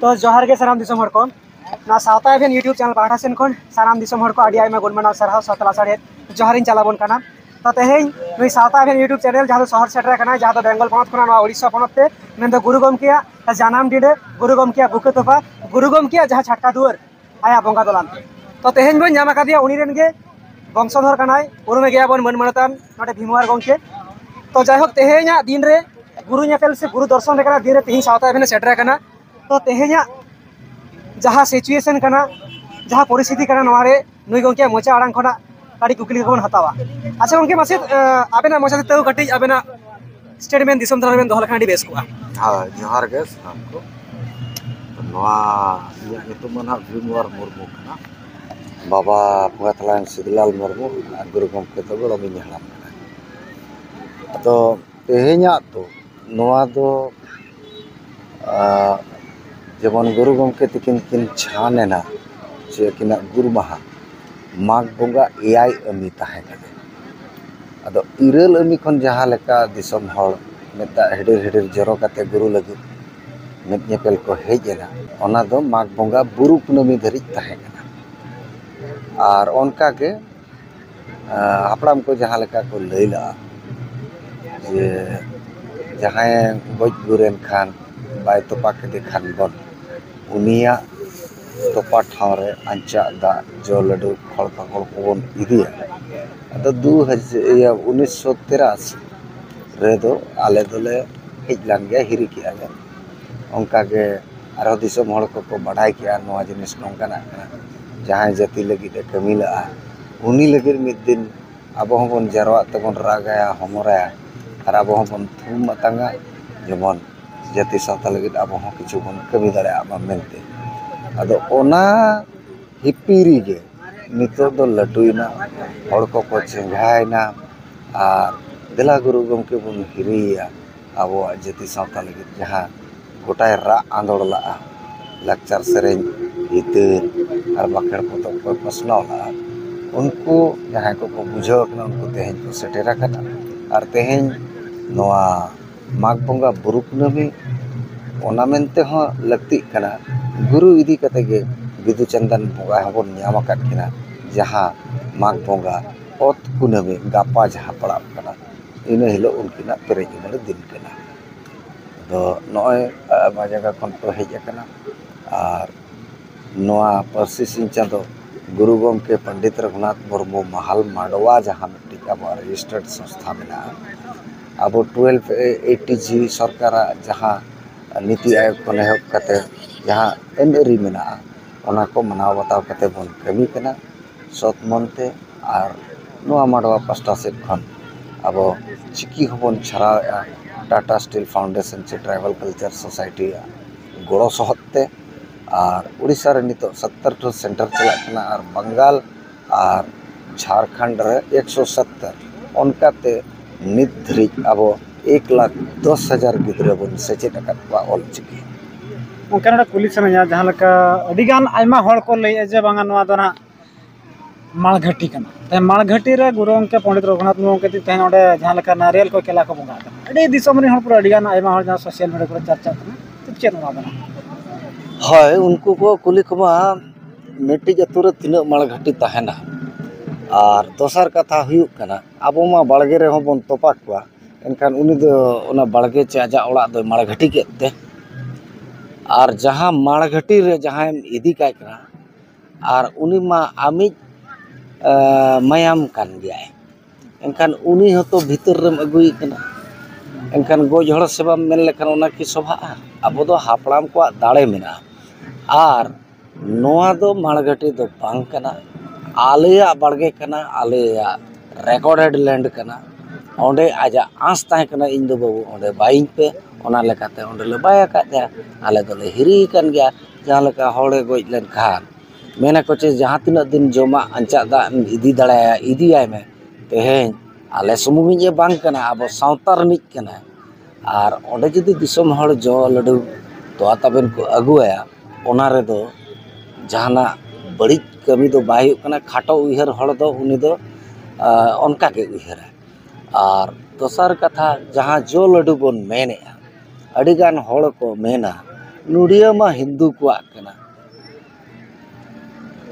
तो जोहार के साराम दिसम हर को ना सावता एवेन यूट्यूब चैनल पाठा सेन खन साराम दिसम हर को आडी आयमा गुणमाना सरहाव सतला साड़े। जोहारिन चलाबन कना तो तेहें नुई सावता एवेन यूट्यूब चैनल, जहाँ शहर सेटर कना जहाँ बेंगल पनत खना उड़ीसा पनत ते मेन गुरु गमकिया जानाम डिडे गुरु गमकिया बुके तोफा। गुरु गमकिया जहाँ छाटका दुआर आया बंगा दलान। तो तेहें बन कादिया उनी रेन गे वंशधर कनाय उरुमे गया बन मन मनतान नोटे भीमवार गंके तो जायहोक तेहें दिन रे, गुरु से गुरु दर्शन कना दिन तेहें सावता एवेन सेटर ᱛᱚ ᱛᱮᱦᱮᱧᱟᱜ ᱡᱟᱦᱟᱸ ᱥᱤᱪᱩᱭᱮᱥᱚᱱ ᱠᱟᱱᱟ ᱡᱟᱦᱟᱸ ᱯᱚᱨᱤᱥᱛᱷᱤᱛᱤ ᱠᱟᱱᱟ ᱱᱚᱣᱟ ᱱᱩᱭ ᱜᱚᱝᱠᱮ ᱢᱚᱪᱟ ᱟᱲᱟᱝ ᱠᱷᱚᱱᱟᱜ ᱟᱹᱰᱤ ᱠᱩᱠᱞᱤ ᱠᱚᱵᱚᱱ ᱦᱟᱛᱟᱣᱟ ᱟᱪᱪᱷᱟ ᱜᱚᱝᱠᱮ ᱢᱟᱥᱮ ᱟᱵᱮᱱᱟᱜ ᱢᱚᱪᱟᱛᱮ ᱛᱟᱹᱣ ᱠᱟᱹᱴᱤᱡ ᱟᱵᱮᱱᱟᱜ ᱥᱴᱮᱴᱢᱮᱱᱴ ᱫᱤᱥᱚᱢ ᱫᱟᱨᱟᱢ ᱵᱮᱱ ᱫᱚᱦᱚ ᱞᱮᱠᱷᱟᱱ ᱟᱹᱰᱤ ᱵᱮᱥ ᱠᱚᱜᱼᱟ ᱡᱚᱦᱟᱨ ᱜᱮ ᱥᱟᱱᱟᱢ ᱠᱚ ᱱᱚᱣᱟ ᱤᱧᱟᱹᱜ ᱧᱩᱛᱩᱢ ᱫᱚ ᱱᱟᱦᱟᱜ ᱵᱷᱤᱢᱣᱟᱨ ᱢᱩᱨᱢᱩ ᱠᱟᱱᱟ ᱵᱟᱵᱟ ᱯᱚᱜᱟᱛᱞᱟᱭᱟᱱ ᱥᱤᱫᱞᱟᱞ ᱢᱩᱨᱢᱩ ᱜᱩᱨᱩ ᱜᱚᱢᱠᱮ ᱫᱚ ᱜᱚᱲᱚᱢᱤᱧ ᱦᱟᱲᱟᱢ ᱠᱟᱱᱟ ᱛᱮᱦᱮᱧᱟᱜ ᱫᱚ ᱱᱚᱣᱟ ᱫᱚ ᱡᱮᱢᱚᱱ ᱜᱩᱨᱩ ᱜᱚᱢᱠᱮ ᱛᱤᱠᱤᱱ ᱠᱤᱱ ᱪᱷᱟᱱ ᱮᱱᱟ ᱥᱮ ᱟᱹᱠᱤᱱᱟᱜ ᱜᱩᱨ ᱢᱟᱦᱟ ᱢᱟᱜᱽ ᱵᱚᱸᱜᱟ ᱮᱭᱟᱭ ᱟᱹᱢᱤ ᱛᱟᱦᱮᱸ ᱠᱟᱱᱟ ᱟᱫᱚ ᱤᱨᱟᱹᱞ ᱟᱹᱢᱤ ᱠᱷᱚᱱ ᱡᱟᱦᱟᱸ ᱞᱮᱠᱟ ᱫᱤᱥᱚᱢ ᱦᱚᱲ ᱢᱮᱛᱟᱜ ᱦᱤᱰᱤᱨ ᱦᱤᱰᱤᱨ ᱡᱚᱨᱚ ᱠᱟᱛᱮ ᱜᱩᱨᱩ ᱞᱟᱹᱜᱤᱫ ᱢᱮᱫ ᱧᱮᱯᱮᱞ ᱠᱚ ᱦᱮᱡ ᱮᱱᱟ ᱚᱱᱟ ᱫᱚ ᱢᱟᱜᱽ ᱵᱚᱸᱜᱟ ᱵᱩᱨᱩ ᱠᱩᱱᱟᱹᱢᱤ ᱫᱷᱟᱹᱨᱤᱡ ᱛᱟᱦᱮᱸ ᱠᱟᱱᱟ ᱟᱨ ᱚᱱᱠᱟᱜᱮ ᱦᱟᱯᱲᱟᱢ ᱠᱚ ᱡᱟᱦᱟᱸ ᱞᱮᱠᱟ ᱠᱚ ᱞᱟᱹᱭ ᱞᱟᱜᱼᱟ ᱡᱮ ᱡᱟᱦᱟᱸᱭ ᱜᱚᱡ ᱜᱩᱨᱮᱱ ᱠᱷᱟᱱ ᱵᱟᱭ ᱛᱚᱯᱟ ᱠᱮᱫᱮ ᱠᱷᱟᱱ ᱵᱚᱱ ᱩᱱᱤᱭᱟᱜ ᱛᱚᱯᱟ ᱴᱷᱟᱶ ᱨᱮ ᱟᱧᱪᱟᱜ ᱫᱟᱜ ᱡᱚ ᱞᱟᱹᱰᱩ ᱠᱷᱚᱲ ᱯᱟᱠᱚᱲ ᱠᱚᱵᱚᱱ ᱤᱫᱤᱭᱟ ᱟᱫᱚ ᱫᱩ ᱦᱟᱡᱟᱨ ᱩᱱᱤᱥᱥᱚ ᱛᱮᱨᱟᱥᱤ ᱨᱮᱫᱚ ᱟᱞᱮ ᱫᱚᱞᱮ ᱦᱮᱡ ᱞᱮᱱ ᱜᱮᱭᱟ ᱦᱤᱨᱤ ᱠᱮᱜᱼᱟ ᱞᱮ ᱚᱱᱠᱟᱜᱮ ᱟᱨᱦᱚᱸ ᱫᱤᱥᱚᱢ ᱦᱚᱲ ᱠᱚᱠᱚ ᱵᱟᱰᱟᱭ ᱠᱮᱜᱼᱟ ᱱᱚᱣᱟ ᱡᱤᱱᱤᱥ ᱱᱚᱝᱠᱟᱱᱟᱜ ᱠᱟᱱᱟ ᱡᱟᱦᱟᱸᱭ ᱡᱟᱹᱛᱤ ᱞᱟᱹᱜᱤᱫ ᱮ ᱠᱟᱹᱢᱤ ᱞᱟᱜᱼᱟ ᱩᱱᱤ ᱞᱟᱹᱜᱤᱫ ᱢᱤᱫ ᱫᱤᱱ ᱟᱵᱚ ᱦᱚᱸᱵᱚᱱ ᱡᱟᱨᱣᱟᱜ ᱛᱮᱵᱚᱱ ᱨᱟᱜᱟᱭᱟ ᱦᱚᱢᱚᱨᱟᱭᱟ ᱟᱨ ᱟᱵᱚ ᱦᱚᱸᱵᱚᱱ ᱛᱷᱩᱢ ᱟᱛᱟᱝᱟ ᱡᱮᱢᱚᱱ ᱡᱟᱹᱛᱤ ᱥᱟᱶᱛᱟ ᱞᱟᱹᱜᱤᱫ ᱟᱵᱚ ᱦᱚᱸ ᱠᱤᱪᱷᱩ ᱵᱚᱱ ᱠᱟᱹᱢᱤ ᱫᱟᱲᱮᱭᱟᱜ ᱢᱟ ᱢᱮᱱᱛᱮ ᱟᱫᱚ ᱚᱱᱟ ᱦᱤᱯᱤᱨᱤ ᱜᱮ ᱱᱤᱛᱚᱜ ᱫᱚ ᱞᱟᱹᱴᱩᱭᱮᱱᱟ ᱦᱚᱲ ᱠᱚᱠᱚ ᱪᱮᱸᱜᱷᱟᱭᱮᱱᱟ ᱟᱨ ᱫᱮᱞᱟ ᱜᱩᱨᱩ ᱜᱚᱢᱠᱮ ᱵᱚᱱ ᱦᱤᱨᱤᱭᱮᱭᱟ ᱟᱵᱚᱣᱟᱜ ᱡᱟᱹᱛᱤ ᱥᱟᱶᱛᱟ ᱞᱟᱹᱜᱤᱫ ᱡᱟᱦᱟᱸ ᱜᱚᱴᱟᱭ ᱨᱟᱜ ᱟᱸᱫᱳᱲ ᱞᱟᱜᱼᱟ ᱞᱟᱠᱪᱟᱨ ᱥᱮᱨᱮᱧ ᱦᱤᱛᱟᱹᱞ ᱟᱨ ᱵᱟᱠᱷᱮᱲ ᱯᱚᱛᱚᱵ ᱠᱚ ᱯᱟᱥᱱᱟᱣ ᱞᱟᱜᱼᱟ ᱩᱱᱠᱩ ᱡᱟᱦᱟᱸᱭ ᱠᱚᱠᱚ ᱵᱩᱡᱷᱟᱹᱣ ᱟᱠᱟᱱᱟ ᱩᱱᱠᱩ ᱛᱮᱦᱮᱧ ᱠᱚ ᱥᱮᱴᱮᱨ ᱟᱠᱟᱱᱟ ᱟᱨ ᱛᱮᱦᱮᱧ ᱱᱚᱣᱟ माघ बंग बुरु पुनमी मनते लगना गुरु इदीते विदु चंदन बोगा नाम जहाँ माघ बंग अत कुनमी गापा जहाँ पड़ा इन हिल उनकी पेरेज उमान दिन तो का नगा जगह हजना पार्सी सिंह चाँद गुरु गमके पंडित रघुनाथ मुरमू महाल माडवा जहाँ मिट्टी अब संस्था मे ᱟᱵᱚ ᱴᱩᱭᱮᱞᱵᱷ ᱮᱭᱤᱴᱴᱤ ᱡᱤ ᱥᱚᱨᱠᱟᱨᱟᱜ ᱡᱟᱦᱟᱸ ᱱᱤᱛᱤ ᱟᱭᱳᱜᱽ ᱠᱷᱚᱱ ᱮᱦᱚᱵ ᱠᱟᱛᱮᱫ ᱡᱟᱦᱟᱸ ᱟᱹᱱᱼᱟᱹᱨᱤ ᱢᱮᱱᱟᱜᱼᱟ ᱚᱱᱟ ᱠᱚ ᱢᱟᱱᱟᱣ ᱵᱟᱛᱟᱣ ᱠᱟᱛᱮᱫ ᱵᱚᱱ ᱠᱟᱹᱢᱤ ᱠᱟᱱᱟ ᱥᱚᱛ ᱢᱚᱱᱛᱮ ᱟᱨ ᱱᱚᱣᱟ ᱢᱟᱰᱣᱟ ᱯᱟᱥᱴᱟ ᱥᱮᱫ ᱠᱷᱚᱱ ᱟᱵᱚ ᱪᱤᱠᱤ ᱦᱚᱸᱵᱚᱱ ᱪᱷᱟᱨᱟᱣᱮᱫᱼᱟ ᱴᱟᱴᱟ ᱥᱴᱤᱞ ᱯᱷᱟᱣᱩᱱᱰᱮᱥᱚᱱ ᱥᱮ ᱴᱨᱟᱭᱵᱟᱞ ᱠᱟᱞᱪᱟᱨ ᱥᱳᱥᱟᱭᱴᱤᱭᱟᱜ ᱜᱚᱲᱚ ᱥᱚᱦᱚᱫ ᱛᱮ ᱟᱨ ᱩᱲᱤᱥᱥᱟ ᱨᱮ ᱱᱤᱛᱚᱜ ᱥᱚᱛᱛᱚᱨ ᱴᱩ ᱥᱮᱱᱴᱟᱨ ᱪᱟᱞᱟᱜ ᱠᱟᱱᱟ ᱟᱨ ᱵᱟᱝᱜᱟᱞ ᱟᱨ ᱡᱷᱟᱲᱠᱷᱚᱸᱰ ᱨᱮ ᱮᱠᱥᱚ ᱥᱚᱛᱛᱚᱨ ᱚᱱᱠᱟᱛᱮ नित अब एक लाख दस हज़ार गिद्रा बन सेचे का चिकी। ना कुलीस में यार जहाँ लगा को ले ना मालगठी का गुरु उनके पंडित रघुनाथ मुँह के नारियल को केला को बुंगा था अरे दिसो मरी होड़ पूरा अधिकान आयमा होड़ जहाँ सोशल मीडिया को चर्चा था ना तो ᱟᱨ ᱫᱚᱥᱟᱨ ᱠᱟᱛᱷᱟ ᱦᱩᱭᱩᱜ ᱠᱟᱱᱟ ᱟᱵᱚ ᱢᱟ ᱵᱟᱲᱜᱮ ᱨᱮᱦᱚᱸ ᱵᱚᱱ ᱛᱚᱯᱟ ᱠᱚᱣᱟ ᱮᱱᱠᱷᱟᱱ ᱩᱱᱤ ᱫᱚ ᱚᱱᱟ ᱵᱟᱲᱜᱮ ᱪᱮ ᱟᱡᱟᱜ ᱚᱲᱟᱜ ᱫᱚᱭ ᱢᱟᱲ ᱜᱷᱟᱹᱴᱤ ᱠᱮᱫ ᱛᱮ ᱟᱨ ᱡᱟᱦᱟᱸ ᱢᱟᱲ ᱜᱷᱟᱹᱴᱤ ᱨᱮ ᱡᱟᱦᱟᱸᱭᱮᱢ ᱤᱫᱤ ᱠᱟᱭ ᱠᱟᱱᱟ ᱟᱨ ᱩᱱᱤ ᱢᱟ ᱟᱢᱤᱡ ᱢᱟᱭᱟᱢ ᱠᱟᱱ ᱜᱮᱭᱟᱭ ᱮᱱᱠᱷᱟᱱ ᱩᱱᱤ ᱦᱚᱸᱛᱚ ᱵᱷᱤᱛᱟᱹᱨ ᱨᱮᱢ ᱟᱹᱜᱩᱭᱮ ᱠᱟᱱᱟ ᱮᱱᱠᱷᱟᱱ ᱜᱚᱡ ᱦᱚᱲ ᱥᱮᱵᱟᱢ ᱢᱮᱱ ᱞᱮᱠᱷᱟᱱ ᱚᱱᱟ ᱠᱤ ᱥᱚᱵᱷᱟᱜᱼᱟ ᱟᱵᱚ ᱫᱚ ᱦᱟᱯᱲᱟᱢ ᱠᱚᱣᱟᱜ ᱫᱟᱲᱮ ᱢᱮᱱᱟᱜᱼᱟ ᱟᱨ ᱱᱚᱣᱟ ᱫᱚ ᱢᱟᱲᱜᱷᱟᱹᱴᱤ ᱫᱚ ᱵᱟᱝ ᱠᱟᱱᱟ ᱟᱞᱮᱭᱟᱜ ᱵᱟᱲᱜᱮ ᱠᱟᱱᱟ ᱟᱞᱮᱭᱟᱜ ᱨᱮᱠᱚᱨᱰᱮᱰ ᱞᱮᱱᱰ ᱠᱟᱱᱟ ᱚᱸᱰᱮ ᱟᱡᱟᱜ ᱟᱸᱥ ᱛᱟᱦᱮᱸ ᱠᱟᱱᱟ ᱤᱧ ᱫᱚ ᱵᱟᱹᱵᱩ ᱚᱸᱰᱮ ᱵᱟᱭᱤᱧ ᱯᱮ ᱚᱱᱟ ᱞᱮᱠᱟᱛᱮ ᱚᱸᱰᱮᱞᱮ ᱵᱟᱭ ᱟᱠᱟᱫᱮᱭᱟ ᱟᱞᱮ ᱫᱚᱞᱮ ᱦᱤᱨᱤ ᱟᱠᱟᱱ ᱜᱮᱭᱟ ᱡᱟᱦᱟᱸ ᱞᱮᱠᱟ ᱦᱚᱲᱮ ᱜᱚᱡ ᱞᱮᱱᱠᱷᱟᱱ ᱢᱮᱱᱟᱠᱚ ᱪᱮ ᱡᱟᱦᱟᱸ ᱛᱤᱱᱟᱹᱜ ᱫᱤᱱ ᱡᱚᱢᱟᱜ ᱟᱧᱪᱟᱜ ᱫᱟᱜ ᱮᱢ ᱤᱫᱤ ᱫᱟᱲᱮᱭᱟᱭᱟ ᱤᱫᱤᱭᱟᱭ ᱢᱮ ᱛᱮᱦᱮᱧ ᱟᱞᱮ ᱥᱩᱢᱩᱝᱤᱡ ᱮ ᱵᱟᱝ ᱠᱟᱱᱟ ᱟᱵᱚ ᱥᱟᱶᱛᱟ ᱨᱤᱱᱤᱡ ᱠᱟᱱᱟᱭ ᱟᱨ ᱚᱸᱰᱮ ᱡᱩᱫᱤ ᱫᱤᱥᱚᱢ ᱦᱚᱲ ᱡᱚ ᱞᱟᱹᱰᱩ ᱛᱚᱣᱟ ᱛᱟᱵᱮᱱ ᱠᱚ ᱟᱹᱜᱩᱣᱟᱭᱟ ᱚᱱᱟ ᱨᱮᱫᱚ ᱡᱟᱦᱟᱱᱟᱜ ᱵᱟᱹᱲᱤᱡ कमी बना खाटो उहर हूँ अनका उ दसार कथा जहाँ जो लड्डू बन मेने अगर को मेना नुड़ियामा हिंदू को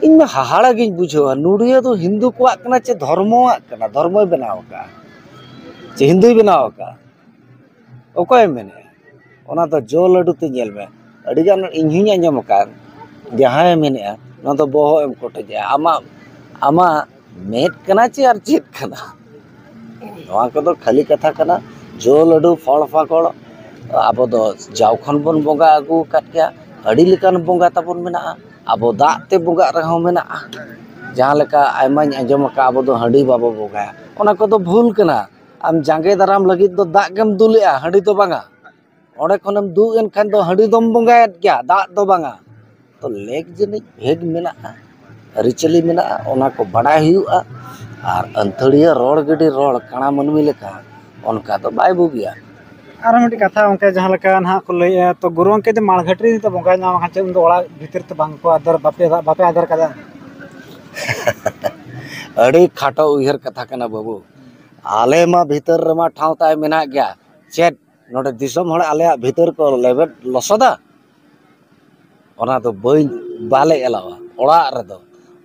इनमें हाहाड़ा गिंग बुझेगा नुड़िया तो हिंदू को चे धर्म धर्म बनाव का चे हिंदू बनाव का अकय मेने जो लड्डू तेल में अगर इन हूँ आजमक जहाँ मेने ᱱᱚᱣᱟ ᱫᱚ ᱵᱚᱦᱚᱜ ᱮᱢ ᱠᱚᱴᱮᱡᱟ ᱟᱢᱟᱜ ᱟᱢᱟᱜ ᱢᱮᱫ ᱠᱟᱱᱟ ᱪᱮ ᱟᱨ ᱪᱮᱫ ᱠᱟᱱᱟ ᱱᱚᱣᱟ ᱠᱚᱫᱚ ᱠᱷᱟᱹᱞᱤ ᱠᱟᱛᱷᱟ ᱠᱟᱱᱟ ᱡᱚ ᱞᱟᱹᱰᱩ ᱯᱷᱚᱲ ᱯᱷᱟᱠᱚᱲ ᱟᱵᱚ ᱫᱚ ᱡᱟᱣ ᱠᱷᱚᱱ ᱵᱚᱱ ᱵᱚᱸᱜᱟ ᱟᱹᱜᱩ ᱟᱠᱟᱫ ᱜᱮᱭᱟ ᱟᱹᱰᱤ ᱞᱮᱠᱟᱱ ᱵᱚᱸᱜᱟ ᱛᱟᱵᱚᱱ ᱢᱮᱱᱟᱜᱼᱟ ᱟᱵᱚ ᱫᱟᱜ ᱛᱮ ᱵᱚᱸᱜᱟᱜ ᱨᱮᱦᱚᱸ ᱢᱮᱱᱟᱜᱼᱟ ᱡᱟᱦᱟᱸ ᱞᱮᱠᱟ ᱟᱭᱢᱟᱧ ᱟᱸᱡᱚᱢ ᱟᱠᱟᱫᱼᱟ ᱟᱵᱚ ᱫᱚ ᱦᱟᱺᱰᱤ ᱵᱟᱵᱚ ᱵᱚᱸᱜᱟᱭᱟ ᱚᱱᱟ ᱠᱚᱫᱚ ᱵᱷᱩᱞ ᱠᱟᱱᱟ ᱟᱢ ᱡᱟᱸᱜᱮ ᱫᱟᱨᱟᱢ ᱞᱟᱹᱜᱤᱫ ᱫᱚ ᱫᱟᱜ ᱜᱮᱢ ᱫᱩᱞᱮᱜᱼᱟ ᱦᱟᱺᱰᱤ ᱫᱚ ᱵᱟᱝᱟ ᱚᱸᱰᱮ ᱠᱷᱚᱱᱮᱢ ᱫᱩᱜ ᱮᱱ ᱠᱷᱟᱱ ᱫᱚ ᱦᱟᱺᱰᱤ ᱫᱚᱢ ᱵᱚᱸᱜᱟᱭᱮᱫ ᱜᱮᱭᱟ ᱫᱟᱜ ᱫᱚ ᱵᱟᱝᱟ ᱛᱚ ᱞᱮᱠ ᱡᱟᱹᱱᱤᱡ ᱵᱷᱮᱫ ᱢᱮᱱᱟᱜᱼᱟ ᱟᱹᱨᱤᱪᱟᱹᱞᱤ ᱢᱮᱱᱟᱜᱼᱟ ᱚᱱᱟ ᱠᱚ ᱵᱟᱰᱟᱭ ᱦᱩᱭᱩᱜᱼᱟ ᱟᱨ ᱟᱹᱱᱛᱷᱟᱹᱲᱤᱭᱟᱹ ᱨᱚᱲ ᱜᱤᱰᱤ ᱨᱚᱲ ᱠᱟᱬᱟ ᱢᱟᱹᱱᱢᱤ ᱞᱮᱠᱟ ᱚᱱᱠᱟ ᱫᱚ ᱵᱟᱭ ᱵᱩᱜᱤᱭᱟ ᱟᱨ ᱢᱤᱫᱴᱤᱡ ᱠᱟᱛᱷᱟ ᱜᱚᱝᱠᱮ ᱡᱟᱦᱟᱸ ᱞᱮᱠᱟ ᱱᱟᱦᱟᱜ ᱠᱚ ᱞᱟᱹᱭᱮᱜᱼᱟ ᱛᱚ ᱜᱩᱨᱩ ᱜᱚᱝᱠᱮ ᱡᱩᱫᱤ ᱢᱟᱲᱜᱷᱟᱹᱴᱤ ᱨᱮ ᱵᱚᱸᱜᱟᱭ ᱧᱟᱢ ᱠᱷᱟᱱ ᱪᱮᱫ ᱩᱱᱫᱚ ᱚᱲᱟᱜ ᱵᱷᱤᱛᱤᱨ ᱛᱮ ᱵᱟᱝ ᱠᱚ ᱟᱫᱚᱨ ᱵᱟᱯᱮ ᱵᱟᱯᱮ ᱟᱫᱚᱨ ᱠᱟᱫᱟ ᱟᱹᱰᱤ ᱠᱷᱟᱴᱚ ᱩᱭᱦᱟᱹᱨ ᱠᱟᱛᱷᱟ ᱠᱟᱱᱟ ᱵᱟᱹᱵᱩ ᱟᱞᱮ ᱢᱟ ᱵᱷᱤᱛᱟᱹᱨ ᱨᱮᱢᱟ ᱴᱷᱟᱶ ᱛᱟᱭ ᱢᱮᱱᱟᱜ ᱜᱮᱭᱟ ᱪᱮᱫ ᱱᱚᱰᱮ ᱫᱤᱥᱚᱢ ᱦᱚᱲ ᱟᱞᱮᱭᱟᱜ ᱵᱷᱤᱛᱟᱹᱨ ᱠᱚ ᱞᱮᱵᱮᱫ ᱞᱚᱥᱚᱫᱟ ᱚᱱᱟ ᱫᱚ ᱵᱟᱹᱧ ᱵᱟᱞᱮ ᱮᱞᱟᱣᱟ ᱚᱲᱟᱜ ᱨᱮᱫᱚ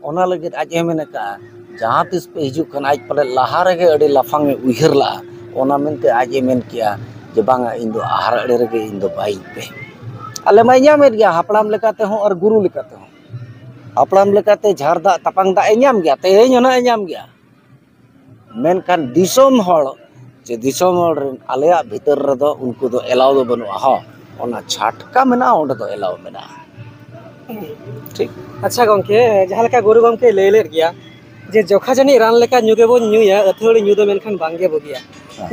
ᱚᱱᱟ ᱞᱟᱹᱜᱤᱫ ᱟᱡ ᱮ ᱢᱮᱱ ᱟᱠᱟᱜᱼᱟ ᱡᱟᱦᱟᱸ ᱛᱤᱥ ᱯᱮ ᱦᱤᱡᱩᱜ ᱠᱟᱱᱟ ᱟᱡ ᱯᱟᱞᱮ ᱞᱟᱦᱟ ᱨᱮᱜᱮ ᱟᱹᱰᱤ ᱞᱟᱯᱷᱟᱝ ᱮ ᱩᱭᱦᱟᱹᱨ ᱞᱟᱜᱼᱟ ᱚᱱᱟ ᱢᱮᱱᱛᱮ ᱟᱡ ᱮ ᱢᱮᱱ ᱠᱮᱜᱼᱟ ᱡᱮ ᱵᱟᱝᱟ ᱤᱧ ᱫᱚ ᱟᱦᱟᱨ ᱟᱲᱮ ᱨᱮᱜᱮ ᱤᱧ ᱫᱚ ᱵᱟᱭᱤᱧ ᱯᱮ ᱟᱞᱮ ᱢᱟᱭ ᱧᱟᱢᱮᱫ ᱜᱮᱭᱟ ᱦᱟᱯᱲᱟᱢ ᱞᱮᱠᱟ ᱛᱮᱦᱚᱸ ᱟᱨ ᱜᱩᱨᱩ ᱞᱮᱠᱟ ᱛᱮᱦᱚᱸ ᱦᱟᱯᱲᱟᱢ ᱞᱮᱠᱟᱛᱮ ᱡᱷᱟᱨ ᱫᱟᱜ ᱛᱟᱯᱟᱝ ᱫᱟᱜ ᱮ ᱧᱟᱢ ᱜᱮᱭᱟ ᱛᱮᱦᱮᱧ ᱦᱚᱸ ᱮ ᱧᱟᱢ ᱜᱮᱭᱟ ᱢᱮᱱᱠᱷᱟᱱ ᱫᱤᱥᱚᱢ ᱦᱚᱲ ᱡᱮ ᱫᱤᱥᱚᱢ ᱦᱚᱲ ᱨᱮᱱ ᱟᱞᱮᱭᱟᱜ ᱵᱷᱤᱛᱟᱹᱨ ᱨᱮᱫᱚ ᱩᱱᱠᱩ ᱫᱚ ᱮᱞᱟᱣ ᱫᱚ ᱵᱟᱹᱱᱩᱜᱼᱟ ᱦᱚᱸ ᱚᱱᱟ ᱪᱷᱟᱴᱠᱟ ᱢᱮᱱᱟᱜᱼᱟ ᱚᱸᱰᱮ ᱫᱚ ᱮᱞᱟᱣ ᱢᱮᱱᱟᱜᱼᱟ ᱴᱷᱤᱠ ᱟᱪᱪᱷᱟ ᱜᱚᱝᱠᱮ ᱡᱟᱦᱟᱸ ᱞᱮᱠᱟ ᱜᱩᱨᱩ ᱜᱚᱝᱠᱮ ᱞᱟᱹᱭ ᱞᱮᱫ ᱜᱮᱭᱟ ᱡᱮ ᱡᱚᱠᱷᱟ ᱡᱟᱹᱱᱤᱡ ᱨᱟᱱ ᱞᱮᱠᱟ ᱧᱩ ᱜᱮᱵᱚᱱ ᱧᱩᱭᱟ ᱟᱹᱛᱷᱟᱹᱲᱤ ᱧᱩ ᱫᱚ ᱢᱮᱱᱠᱷᱟᱱ ᱵᱟᱝᱜᱮ ᱵᱩᱜᱤᱭᱟ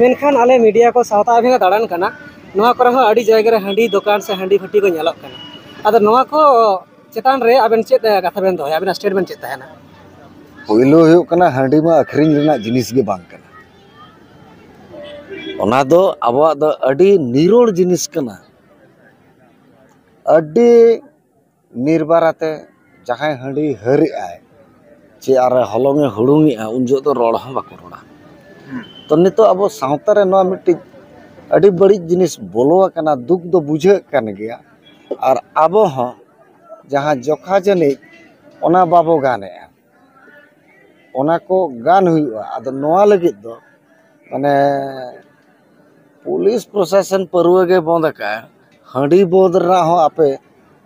ᱢᱮᱱᱠᱷᱟᱱ ᱟᱞᱮ ᱢᱤᱰᱤᱭᱟ ᱠᱚ ᱥᱟᱶᱛᱟ ᱟᱵᱷᱤᱱᱟ ᱫᱟᱬᱟᱱ ᱠᱟᱱᱟ ᱱᱚᱣᱟ ᱠᱚᱨᱮ ᱦᱚᱸ ᱟᱹᱰᱤ ᱡᱟᱭᱜᱟ ᱨᱮ ᱦᱟᱺᱰᱤ ᱫᱚᱠᱟᱱ ᱥᱮ ᱦᱟᱺᱰᱤ ᱵᱷᱟᱹᱴᱤ ᱠᱚ ᱧᱮᱞᱚᱜ ᱠᱟᱱᱟ ᱟᱫᱚ ᱱᱚᱣᱟ ᱠᱚ ᱪᱮᱛᱟᱱ ᱨᱮ ᱟᱵᱮᱱ ᱪᱮᱫ ᱠᱟᱛᱷᱟ ᱵᱮᱱ ᱫᱚᱦᱚᱭᱟ ᱟᱵᱮᱱᱟᱜ ᱥᱴᱮᱴᱢᱮᱱᱴ ᱪᱮᱫ ᱛᱟᱦᱮᱱᱟ ᱯᱳᱭᱞᱳ ᱦᱩᱭᱩᱜ ᱠᱟᱱᱟ ᱦᱟᱺᱰᱤ ᱢᱟ ᱟᱹᱠᱷᱨᱤᱧ ᱨᱮᱱᱟᱜ ᱡᱤᱱᱤᱥ ᱜᱮ ᱵᱟᱝ ᱠᱟᱱᱟ ᱚᱱᱟ ᱫᱚ ᱟᱵᱚᱣᱟᱜ ᱫᱚ ᱟᱹᱰᱤ ᱱᱤᱨᱚᱲ ᱡᱤᱱᱤᱥ ᱠᱟᱱᱟ ᱟᱹᱰᱤ ᱱᱤᱨᱵᱟᱨ ᱟᱛᱮ ᱡᱟᱦᱟᱸᱭ ᱦᱟᱺᱰᱤ ᱦᱟᱹᱨᱮᱜ ᱟᱭ ᱪᱮ ᱟᱨ ᱦᱚᱞᱚᱝ ᱮ ᱦᱩᱲᱩᱝᱮᱜᱼᱟ ᱩᱱ ᱡᱚᱦᱚᱜ ᱫᱚ ᱨᱚᱲ ᱦᱚᱸ ᱵᱟᱠᱚ ᱨᱚᱲᱟ ᱛᱚ ᱱᱤᱛᱚᱜ ᱟᱵᱚ ᱥᱟᱶᱛᱟ ᱨᱮ ᱱᱚᱣᱟ ᱢᱤᱫᱴᱤᱡ ᱟᱹᱰᱤ ᱵᱟᱹᱲᱤᱡ ᱡᱤᱱᱤᱥ ᱵᱚᱞᱚ ᱟᱠᱟᱱᱟ ᱫᱩᱠ ᱫᱚ ᱵᱩᱡᱷᱟᱹᱜ ᱠᱟᱱ ᱜᱮᱭᱟ ᱟᱨ ᱟᱵᱚ ᱦᱚᱸ ᱡᱟᱦᱟᱸ ᱡᱚᱠᱷᱟ ᱡᱟᱹᱱᱤᱡ ᱚᱱᱟ ᱵᱟᱵᱚ ᱜᱟᱱᱮᱜᱼᱟ ᱚᱱᱟ ko ᱜᱟᱱ ᱦᱩᱭᱩᱜᱼᱟ ᱟᱫᱚ ᱱᱚᱣᱟ ᱞᱟᱹᱜᱤᱫ ᱫᱚ ᱢᱟᱱᱮ ᱯᱩᱞᱤᱥ ᱯᱨᱚᱥᱟᱥᱚᱱ ᱯᱟᱹᱨᱣᱟᱹ ᱜᱮ ᱵᱚᱱᱫ ᱟᱠᱟᱜᱼᱟ ᱦᱟᱺᱰᱤ ᱵᱚᱱᱫ ᱨᱮᱱᱟᱜ ᱦᱚᱸ ᱟᱯᱮ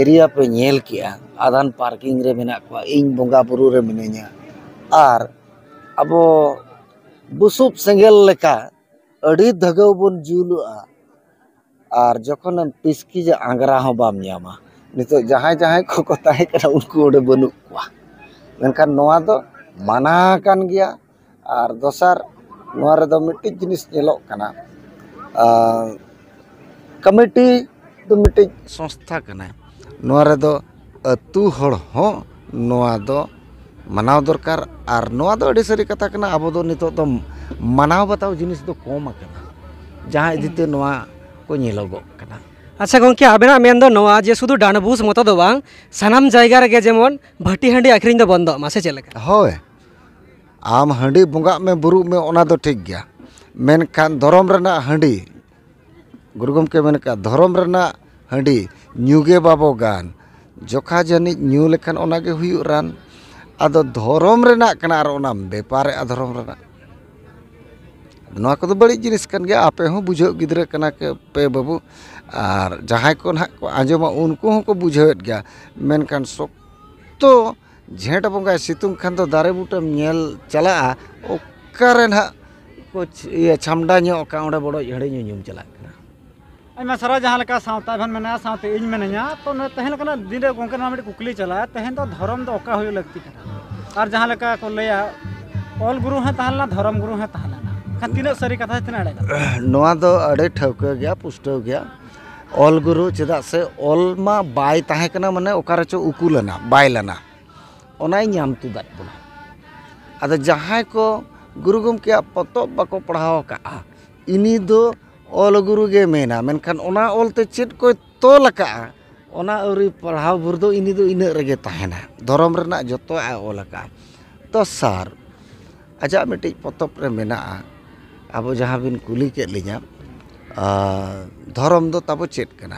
ᱮᱨᱤᱭᱟ ᱯᱮ ᱧᱮᱞ ᱠᱮᱜᱼᱟ ᱟᱫᱷᱟᱱ ᱯᱟᱨᱠᱤᱝ ᱨᱮ ᱢᱮᱱᱟᱜ ᱠᱚᱣᱟ ᱤᱧ ᱵᱚᱸᱜᱟ ᱵᱩᱨᱩ ᱨᱮ ᱢᱤᱱᱟᱹᱧᱟ ᱟᱨ ᱟᱵᱚ ᱵᱩᱥᱩᱵ ᱥᱮᱸᱜᱮᱞ ᱞᱮᱠᱟ ᱟᱹᱰᱤ ᱫᱷᱟᱹᱜᱟᱹᱣ ᱵᱚᱱ ᱡᱩᱞᱩᱜᱼᱟ ᱟᱨ ᱡᱚᱠᱷᱚᱱᱮᱢ ᱯᱤᱥᱠᱤᱡᱟ ᱟᱝᱜᱽᱨᱟ ᱦᱚᱸ ᱵᱟᱢ ᱧᱟᱢᱟ ᱱᱤᱛᱚᱜ ᱡᱟᱦᱟᱸᱭ ᱡᱟᱦᱟᱸᱭ ᱠᱚᱠᱚ ᱛᱟᱦᱮᱸ ᱠᱟᱱᱟ ᱩᱱᱠᱩ ᱚᱸᱰᱮ ᱵᱟᱹᱱᱩᱜ ᱠᱚᱣᱟ ᱢᱮᱱᱠᱷᱟᱱ ᱱᱚᱣᱟ ᱫᱚ ᱢᱟᱱᱟ ᱠᱟᱱ ᱜᱮᱭᱟ ᱟᱨ ᱫᱚᱥᱟᱨ ᱱᱚᱣᱟ ᱨᱮᱫᱚ ᱢᱤᱫᱴᱤᱡ ᱡᱤᱱᱤᱥ ᱧᱮᱞᱚᱜ ᱠᱟᱱᱟ ᱠᱚᱢᱤᱴᱤ संस्था मनाव दरकार और ना तो सारी कथा अब नित मानव बताओ जिन कम जहाँ इदीते अच्छा गमे अब जे शुद्ध डानबूस मत तो सामान जैगा जेमन भाटी हाँ आखिरी बंद से चल हाँ आम हाँ बंगा में बुरु में ठीक गया धरम हाँ ᱜᱩᱨᱩ ᱜᱚᱢᱠᱮ ᱢᱮᱱ ᱠᱟᱜᱼᱟ ᱫᱷᱚᱨᱚᱢ ᱨᱮᱱᱟᱜ ᱦᱟᱺᱰᱤ ᱧᱩᱜᱮ ᱵᱟᱵᱚ ᱜᱟᱱ ᱡᱚᱠᱷᱟ ᱡᱟᱹᱱᱤᱡ ᱧᱩ ᱞᱮᱠᱷᱟᱱ ᱚᱱᱟᱜᱮ ᱦᱩᱭᱩᱜ ᱨᱟᱱ ᱟᱫᱚ ᱫᱷᱚᱨᱚᱢ ᱨᱮᱱᱟᱜ ᱠᱟᱱᱟ ᱟᱨ ᱚᱱᱟᱢ ᱵᱮᱯᱟᱨᱮᱜᱼᱟ ᱫᱷᱚᱨᱚᱢ ᱨᱮᱱᱟᱜ ᱱᱚᱣᱟ ᱠᱚᱫᱚ ᱵᱟᱹᱲᱤᱡ ᱡᱤᱱᱤᱥ ᱠᱟᱱ ᱜᱮᱭᱟ ᱟᱯᱮ ᱦᱚᱸ ᱵᱩᱡᱷᱟᱹᱣ ᱜᱤᱫᱽᱨᱟᱹ ᱠᱟᱱᱟ ᱯᱮ ᱵᱟᱹᱵᱩ ᱟᱨ ᱡᱟᱦᱟᱸᱭ ᱠᱚ ᱱᱟᱦᱟᱜ ᱠᱚ ᱟᱸᱡᱚᱢᱟ ᱩᱱᱠᱩ ᱦᱚᱸᱠᱚ ᱵᱩᱡᱷᱟᱹᱣᱮᱫ ᱜᱮᱭᱟ ᱢᱮᱱᱠᱷᱟᱱ ᱥᱚᱠᱛᱚ ᱡᱷᱮᱸᱴ ᱵᱚᱸᱜᱟᱭ ᱥᱤᱛᱩᱝ ᱠᱷᱟᱱ ᱫᱚ ᱫᱟᱨᱮ ᱵᱩᱴᱟᱹᱢ ᱧᱮᱞ ᱪᱟᱞᱟᱜᱼᱟ ᱚᱠᱟᱨᱮ ᱱᱟᱦᱟᱜ ᱠᱚ ᱤᱭᱟᱹ ᱪᱷᱟᱢᱰᱟ ᱧᱚᱜ ᱠᱟᱜ ᱚᱸᱰᱮ ᱵᱚᱲᱚ ᱦᱟᱺᱰᱤ ᱧᱩ ᱧᱩᱢ ᱪᱟᱞᱟᱜ ᱥᱟᱨᱟ ᱡᱟᱦᱟᱸ ᱞᱮᱠᱟ ᱥᱟᱶᱛᱟ ᱵᱷᱟᱱ ᱢᱮᱱᱟᱜᱼᱟ ᱥᱟᱶᱛᱮ ᱤᱧ ᱢᱤᱱᱟᱹᱧᱟ ᱛᱚ ᱛᱮᱦᱮᱧ ᱞᱮᱠᱟᱱᱟᱜ ᱫᱤᱱ ᱨᱮ ᱜᱚᱝᱠᱮ ᱱᱚᱣᱟ ᱢᱤᱫᱴᱤᱡ ᱠᱩᱠᱞᱤ ᱪᱟᱞᱟᱜᱼᱟ ᱛᱮᱦᱮᱧ ᱫᱚ ᱫᱷᱚᱨᱚᱢ ᱫᱚ ᱚᱠᱟ ᱦᱩᱭᱩᱜ ᱞᱟᱹᱠᱛᱤ ᱠᱟᱱᱟ ᱟᱨ ᱡᱟᱦᱟᱸ ᱞᱮᱠᱟ ᱠᱚ ᱞᱟᱹᱭᱟ ᱚᱞ ᱜᱩᱨᱩ ᱦᱚᱸ ᱛᱟᱦᱮᱸ ᱞᱮᱱᱟ ᱫᱷᱚᱨᱚᱢ ᱜᱩᱨᱩ ᱦᱚᱸ ᱛᱟᱦᱮᱸ ᱞᱮᱱᱟ ᱠᱷᱟᱱ ᱛᱤᱱᱟᱹᱜ ᱥᱟᱹᱨᱤ ᱠᱟᱛᱷᱟ ᱛᱤᱱᱟᱹᱜ ᱮᱲᱮ ᱠᱟᱛᱷᱟ ᱱᱚᱣᱟ ᱫᱚ ᱟᱹᱰᱤ ᱴᱷᱟᱹᱣᱠᱟᱹ ᱜᱮᱭᱟ ᱯᱩᱥᱴᱟᱹᱣ ᱜᱮᱭᱟ ᱚᱞ ᱜᱩᱨᱩ ᱪᱮᱫᱟᱜ ᱥᱮ ᱚᱞ ᱢᱟ ᱵᱟᱭ ᱛᱟᱦᱮᱸ ᱠᱟᱱᱟ ᱢᱟᱱᱮ ᱚᱠᱟ ᱨᱮᱪᱚ ᱩᱠᱩ ᱞᱮᱱᱟ ᱵᱟᱭ ᱞᱮᱱᱟ ᱚᱱᱟᱭ ᱧᱟᱢ ᱛᱩᱫᱟᱜ ᱵᱚᱱᱟ ᱟᱫᱚ ᱡᱟᱦᱟᱸᱭ ko ᱜᱩᱨᱩ ᱜᱚᱢᱠᱮᱭᱟᱜ ᱯᱚᱛᱚᱵ ᱵᱟᱠᱚ ᱯᱟᱲᱦᱟᱣ ᱠᱟᱜᱼᱟ ᱤᱱᱤ ᱫᱚ ᱚᱞ ᱜᱩᱨᱩ ᱜᱮ ᱢᱮᱱᱟ ᱢᱮᱱᱠᱷᱟᱱ ᱚᱱᱟ ᱚᱞᱛᱮ ᱪᱮᱫ ᱠᱚᱭ ᱛᱚᱞ ᱟᱠᱟᱜᱼᱟ ᱚᱱᱟ ᱟᱹᱣᱨᱤ ᱯᱟᱲᱦᱟᱣ ᱵᱷᱳᱨ ᱫᱚ ᱤᱱᱤ ᱫᱚ ᱤᱱᱟᱹᱜ ᱨᱮᱜᱮ ᱛᱟᱦᱮᱱᱟ ᱫᱷᱚᱨᱚᱢ ᱨᱮᱱᱟᱜ ᱡᱚᱛᱚᱣᱟᱜ ᱮ ᱚᱞ ᱟᱠᱟᱜᱼᱟ ᱫᱚᱥᱟᱨ ᱟᱡᱟᱜ ᱢᱤᱫᱴᱤᱡ ᱯᱚᱛᱚᱵ ᱨᱮ ᱢᱮᱱᱟᱜᱼᱟ ᱟᱵᱚ ᱡᱟᱦᱟᱸ ᱵᱤᱱ ᱠᱩᱞᱤ ᱠᱮᱫ ᱞᱤᱧᱟ ᱫᱷᱚᱨᱚᱢ ᱫᱚ ᱛᱟᱵᱚ ᱪᱮᱫ ᱠᱟᱱᱟ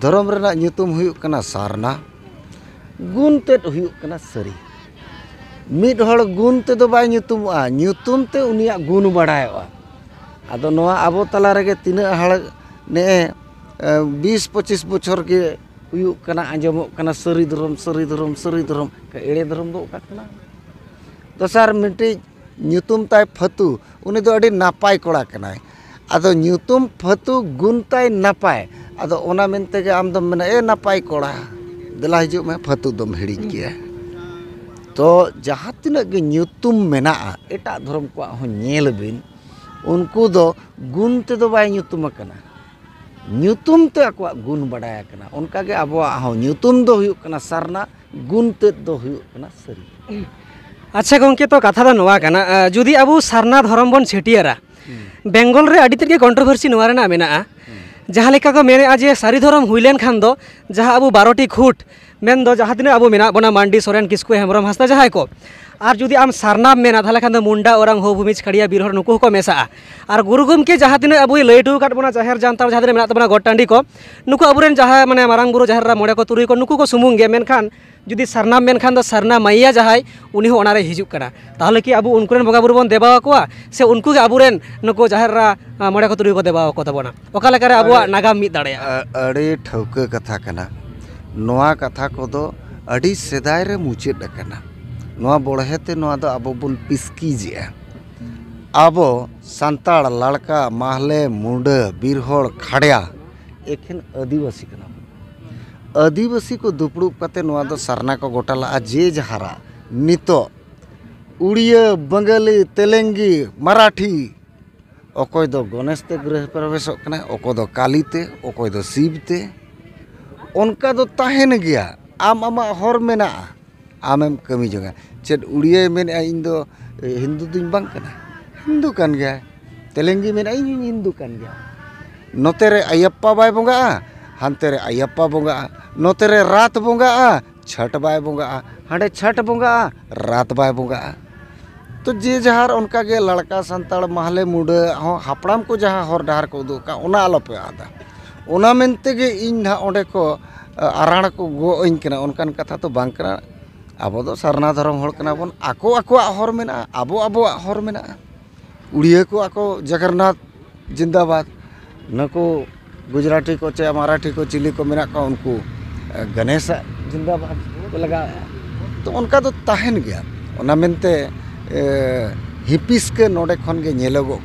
ᱫᱷᱚᱨᱚᱢ ᱨᱮᱱᱟᱜ ᱧᱩᱛᱩᱢ ᱦᱩᱭᱩᱜ ᱠᱟᱱᱟ ᱥᱟᱨᱱᱟ ᱜᱩᱱ ᱛᱮᱫ ᱦᱩᱭᱩᱜ ᱠᱟᱱᱟ ᱥᱟᱹᱨᱤ ᱢᱤᱫ ᱦᱚᱲ ᱜᱩᱱ ᱛᱮᱫᱚ ᱵᱟᱭ ᱧᱩᱛᱩᱢᱚᱜᱼᱟ ᱧᱩᱛᱩᱢ te ᱩᱱᱤᱭᱟᱜ ᱜᱩᱱ ᱵᱟᱲᱟᱭᱚᱜᱼᱟ ᱟᱫᱚ ᱱᱚᱣᱟ ᱟᱵᱚ ᱛᱟᱞᱟ ᱨᱮᱜᱮ ᱛᱤᱱᱟᱹᱜ ᱦᱚᱲ ᱱᱮᱜᱼᱮ ᱵᱤᱥ ᱯᱚᱸᱪᱤᱥ ᱵᱚᱪᱷᱚᱨ ᱜᱮ ᱦᱩᱭᱩᱜ ᱠᱟᱱᱟ ᱟᱸᱡᱚᱢᱚᱜ ᱠᱟᱱᱟ ᱥᱟᱹᱨᱤ ᱫᱷᱚᱨᱚᱢ ᱥᱟᱹᱨᱤ ᱫᱷᱚᱨᱚᱢ ᱥᱟᱹᱨᱤ ᱫᱷᱚᱨᱚᱢ ᱮᱲᱮ ᱫᱷᱚᱨᱚᱢ ᱫᱚ ᱚᱠᱟ ᱠᱟᱱᱟ ᱫᱚᱥᱟᱨ ᱢᱤᱫᱴᱤᱡ ᱧᱩᱛᱩᱢ ᱛᱟᱭ ᱯᱷᱟᱹᱛᱩ ᱩᱱᱤ ᱫᱚ ᱟᱹᱰᱤ ᱱᱟᱯᱟᱭ ᱠᱚᱲᱟ ᱠᱟᱱᱟᱭ ᱟᱫᱚ ᱧᱩᱛᱩᱢ ᱯᱷᱟᱹᱛᱩ ᱜᱩᱱ ᱛᱟᱭ ᱱᱟᱯᱟᱭ ᱟᱫᱚ ᱚᱱᱟ ᱢᱮᱱᱛᱮᱜᱮ ᱟᱢ ᱫᱚᱢ ᱢᱮᱱᱟ ᱮ ᱱᱟᱯᱟᱭ ᱠᱚᱲᱟ ᱫᱮᱞᱟ ᱦᱤᱡᱩᱜ ᱢᱮ ᱯᱷᱟᱹᱛᱩ ᱫᱚᱢ ᱦᱤᱲᱤᱧ ᱠᱮᱭᱟ ᱛᱚ ᱡᱟᱦᱟᱸ ᱛᱤᱱᱟᱹᱜ ᱜᱮ ᱧᱩᱛᱩᱢ ᱢᱮᱱᱟᱜᱼᱟ ᱮᱴᱟᱜ ᱫᱷᱚᱨᱚᱢ ᱠᱚᱣᱟᱜ ᱦᱚᱸ ᱧᱮᱞ ᱵᱤᱱ ᱩᱱᱠᱩ ᱫᱚ ᱜᱩᱱ ᱛᱮᱫᱚ ᱵᱟᱭ ᱧᱩᱛᱩᱢ ᱟᱠᱟᱱᱟ ᱧᱩᱛᱩᱢ ᱛᱮ ᱟᱠᱚᱣᱟᱜ ᱜᱩᱱ ᱵᱟᱰᱟᱭ ᱟᱠᱟᱱᱟ ᱚᱱᱠᱟᱜᱮ ᱟᱵᱚᱣᱟᱜ ᱦᱚᱸ ᱧᱩᱛᱩᱢ ᱫᱚ ᱦᱩᱭᱩᱜ ᱠᱟᱱᱟ ᱥᱟᱨᱱᱟ ᱜᱩᱱ ᱛᱮᱫ ᱫᱚ ᱦᱩᱭᱩᱜ ᱠᱟᱱᱟ ᱥᱟᱹᱨᱤ ᱟᱪᱪᱷᱟ ᱜᱚᱝᱠᱮ ᱛᱚ ᱠᱟᱛᱷᱟ ᱫᱚ ᱱᱚᱣᱟ ᱠᱟᱱᱟ ᱡᱩᱫᱤ ᱟᱵᱚ ᱥᱟᱨᱱᱟ ᱫᱷᱚᱨᱚᱢ ᱵᱚᱱ ᱪᱷᱟᱹᱴᱤᱭᱟᱹᱨᱟ ᱵᱮᱝᱜᱚᱞ ᱨᱮ ᱟᱹᱰᱤ ᱛᱮᱫ ᱜᱮ ᱠᱚᱱᱴᱨᱳᱵᱷᱟᱨᱥᱤ ᱱᱚᱣᱟ ᱨᱮᱱᱟᱜ ᱢᱮᱱᱟᱜᱼᱟ ᱡᱟᱦᱟᱸ ᱞᱮᱠᱟ ᱠᱚ ᱢᱮᱱᱮᱜᱼᱟ ᱡᱮ ᱥᱟᱹᱨᱤ ᱫᱷᱚᱨᱚᱢ ᱦᱩᱭ ᱞᱮᱱᱠᱷᱟᱱ ᱫᱚ ᱡᱟᱦᱟᱸ ᱟᱵᱚ ᱵᱟᱨᱚᱴᱤ ᱠᱷᱩᱸᱴ ᱢᱮᱱ ᱫᱚ ᱡᱟᱦᱟᱸ ᱛᱤᱱᱟᱹᱜ ᱟᱵᱚ ᱢᱮᱱᱟᱜ ᱵᱚᱱᱟ ᱢᱟᱱᱰᱤ ᱥᱚᱨᱮᱱ ᱠᱤᱥᱠᱩ ᱦᱮᱢᱵᱨᱚᱢ ᱦᱟᱸᱥᱫᱟ ᱡᱟᱦᱟᱸᱭ ᱠᱚ ᱟᱨ ᱡᱩᱫᱤ ᱟᱢ ᱥᱟᱨᱱᱟᱢ ᱢᱮᱱᱟ ᱛᱟᱦᱚᱞᱮ ᱠᱷᱟᱱ ᱫᱚ ᱢᱩᱱᱰᱟ ᱚᱨᱟᱝ ᱦᱚ ᱵᱷᱩᱢᱤᱡ ᱠᱷᱟᱲᱤᱭᱟ ᱵᱤᱨ ᱦᱚᱲ ᱱᱩᱠᱩ ᱦᱚᱸᱠᱚ ᱢᱮᱥᱟᱜᱼᱟ ᱟᱨ ᱜᱩᱨᱩ ᱜᱚᱢᱠᱮ ᱡᱟᱦᱟᱸ ᱛᱤᱱᱟᱹᱜ ᱟᱵᱚᱭ ᱞᱟᱹᱭ ᱦᱚᱴᱚ ᱟᱠᱟᱫ ᱵᱚᱱᱟ ᱡᱟᱦᱮᱨ ᱡᱟᱱᱛᱟᱲ ᱡᱟᱦᱟᱸ ᱛᱤᱱᱟᱹᱜ ᱢᱮᱱᱟᱜ ᱛᱟᱵᱚᱱᱟ ᱜᱚᱴ ᱴᱟᱺᱰᱤ ᱠᱚ ᱱᱩᱠᱩ ᱟᱵᱚᱨᱮᱱ ᱡᱟᱦᱟᱸᱭ ᱢᱟᱱᱮ ᱢᱟᱨᱟᱝ ᱵᱩᱨᱩ ᱡᱟᱦᱮᱨ ᱨᱮ ᱢᱚᱬᱮ ᱠᱚ ᱛᱩᱨᱩᱭ ᱠᱚ ᱱᱩᱠᱩ ᱠᱚ ᱥᱩᱢᱩᱝ ᱜᱮ ᱢᱮᱱᱠᱷᱟᱱ ᱡᱩᱫᱤ ᱥᱟᱨᱱᱟᱢ ᱢᱮᱱᱠᱷᱟन ᱫᱚ ᱥᱟᱨᱱᱟ मैया जहाँ उन्हीं उनारे हिजू करना ताहले कि अब उनको बंगा बुरु बन देवा कोआ से उनको के अबुरेन नको ज़ाहिर रा मोड़े को तुरी को देवा को तबना ओका लेकर अब नागाम मिद दाड़े अड़े ठौके कथा कना ᱱᱚᱣᱟ ᱠᱟᱛᱷᱟ ᱠᱚᱫᱚ ᱟᱹᱰᱤ ᱥᱮᱫᱟᱭ ᱨᱮ ᱢᱩᱪᱟᱹᱫ ᱟᱠᱟᱱᱟ ᱱᱚᱣᱟ ᱵᱚᱲᱦᱮᱛᱮ ᱱᱚᱣᱟ ᱫᱚ ᱟᱵᱚ ᱵᱚᱱ ᱯᱤᱥᱠᱤᱡᱮᱜᱼᱟ ᱟᱵᱚ ᱥᱟᱱᱛᱟᱲ ᱞᱟᱲᱠᱟ ᱢᱟᱦᱞᱮ ᱢᱩᱰᱟᱹ ᱵᱤᱨᱦᱚᱲ ᱠᱷᱟᱲᱭᱟ ᱮᱠᱷᱮᱱ ᱟᱹᱫᱤᱵᱟᱹᱥᱤ ᱠᱟᱱᱟ ᱟᱹᱫᱤᱵᱟᱹᱥᱤ ᱠᱚ ᱫᱩᱯᱲᱩᱵ ᱠᱟᱛᱮ ᱱᱚᱣᱟ ᱫᱚ ᱥᱟᱨᱱᱟ ᱠᱚ ᱜᱚᱴᱟ ᱞᱟᱜᱼᱟ ᱡᱮ ᱡᱟᱦᱟᱨᱟᱜ ᱱᱤᱛᱚᱜ ᱩᱲᱤᱭᱟᱹ ᱵᱟᱝᱜᱟᱞᱤ ᱛᱮᱞᱮᱝᱜᱤ ᱢᱟᱨᱟᱴᱷᱤ ᱚᱠᱚᱭ ᱫᱚ ᱜᱚᱱᱮᱥ ᱛᱮ ᱜᱨᱤᱦᱚ ᱯᱨᱚᱵᱮᱥᱚᱜ ᱠᱟᱱᱟᱭ ᱚᱠᱚᱭ ᱫᱚ ᱠᱟᱹᱞᱤᱛᱮ ᱚᱠᱚᱭ ᱫᱚ ᱥᱤᱵ ᱛᱮ उनका तो तहन गया। आम आम हर में आमेम कमी जगह। चेत उड़िया में इन दो हिंदू तो बना हिंदू कान गया। तेलेंगी में इन हिंदू कान गया। नोतेरे अयप्पा बाय बंगा हानतेरे अयप्पा बंगा नोतेरे रात बंगा, छठ बाय बंगा हाँ छठ बंगा, रात बाय बंगा। तो जे जहार उनका लड़का सानताड़ माहले, मुड़े हपड़ाम को जहाँ हर डहार को उदूक उन्हें आलोपे आदा। ᱚᱱᱟ ᱢᱮᱱᱛᱮ ᱜᱮ ᱤᱧ ᱱᱟᱦᱟᱜ ᱚᱸᱰᱮ ᱠᱚ ᱟᱨᱟᱲ ᱠᱚ ᱜᱚᱜ ᱟᱹᱧ ᱠᱟᱱᱟ ᱚᱱᱠᱟᱱ ᱠᱟᱛᱷᱟ ᱫᱚ ᱵᱟᱝ ᱠᱟᱱᱟ ᱟᱵᱚ ᱫᱚ ᱥᱟᱨᱱᱟ ᱫᱷᱚᱨᱚᱢ ᱦᱚᱲ ᱠᱟᱱᱟ ᱵᱚᱱ ᱟᱠᱚ ᱟᱠᱚᱣᱟᱜ ᱦᱚᱨ ᱢᱮᱱᱟᱜᱼᱟ ᱟᱵᱚ ᱟᱵᱚᱣᱟᱜ ᱦᱚᱨ ᱢᱮᱱᱟᱜᱼᱟ उड़िया को ako जगन्नाथ जिंदाबाद नको गुजराती को चाहे मराठी को चिली को मेरा का उनको गणेश जिंदाबाद को लगाया तो उनका तो ताहन गया ओना मेनते हिपिस के नोडे खन के नेलोगो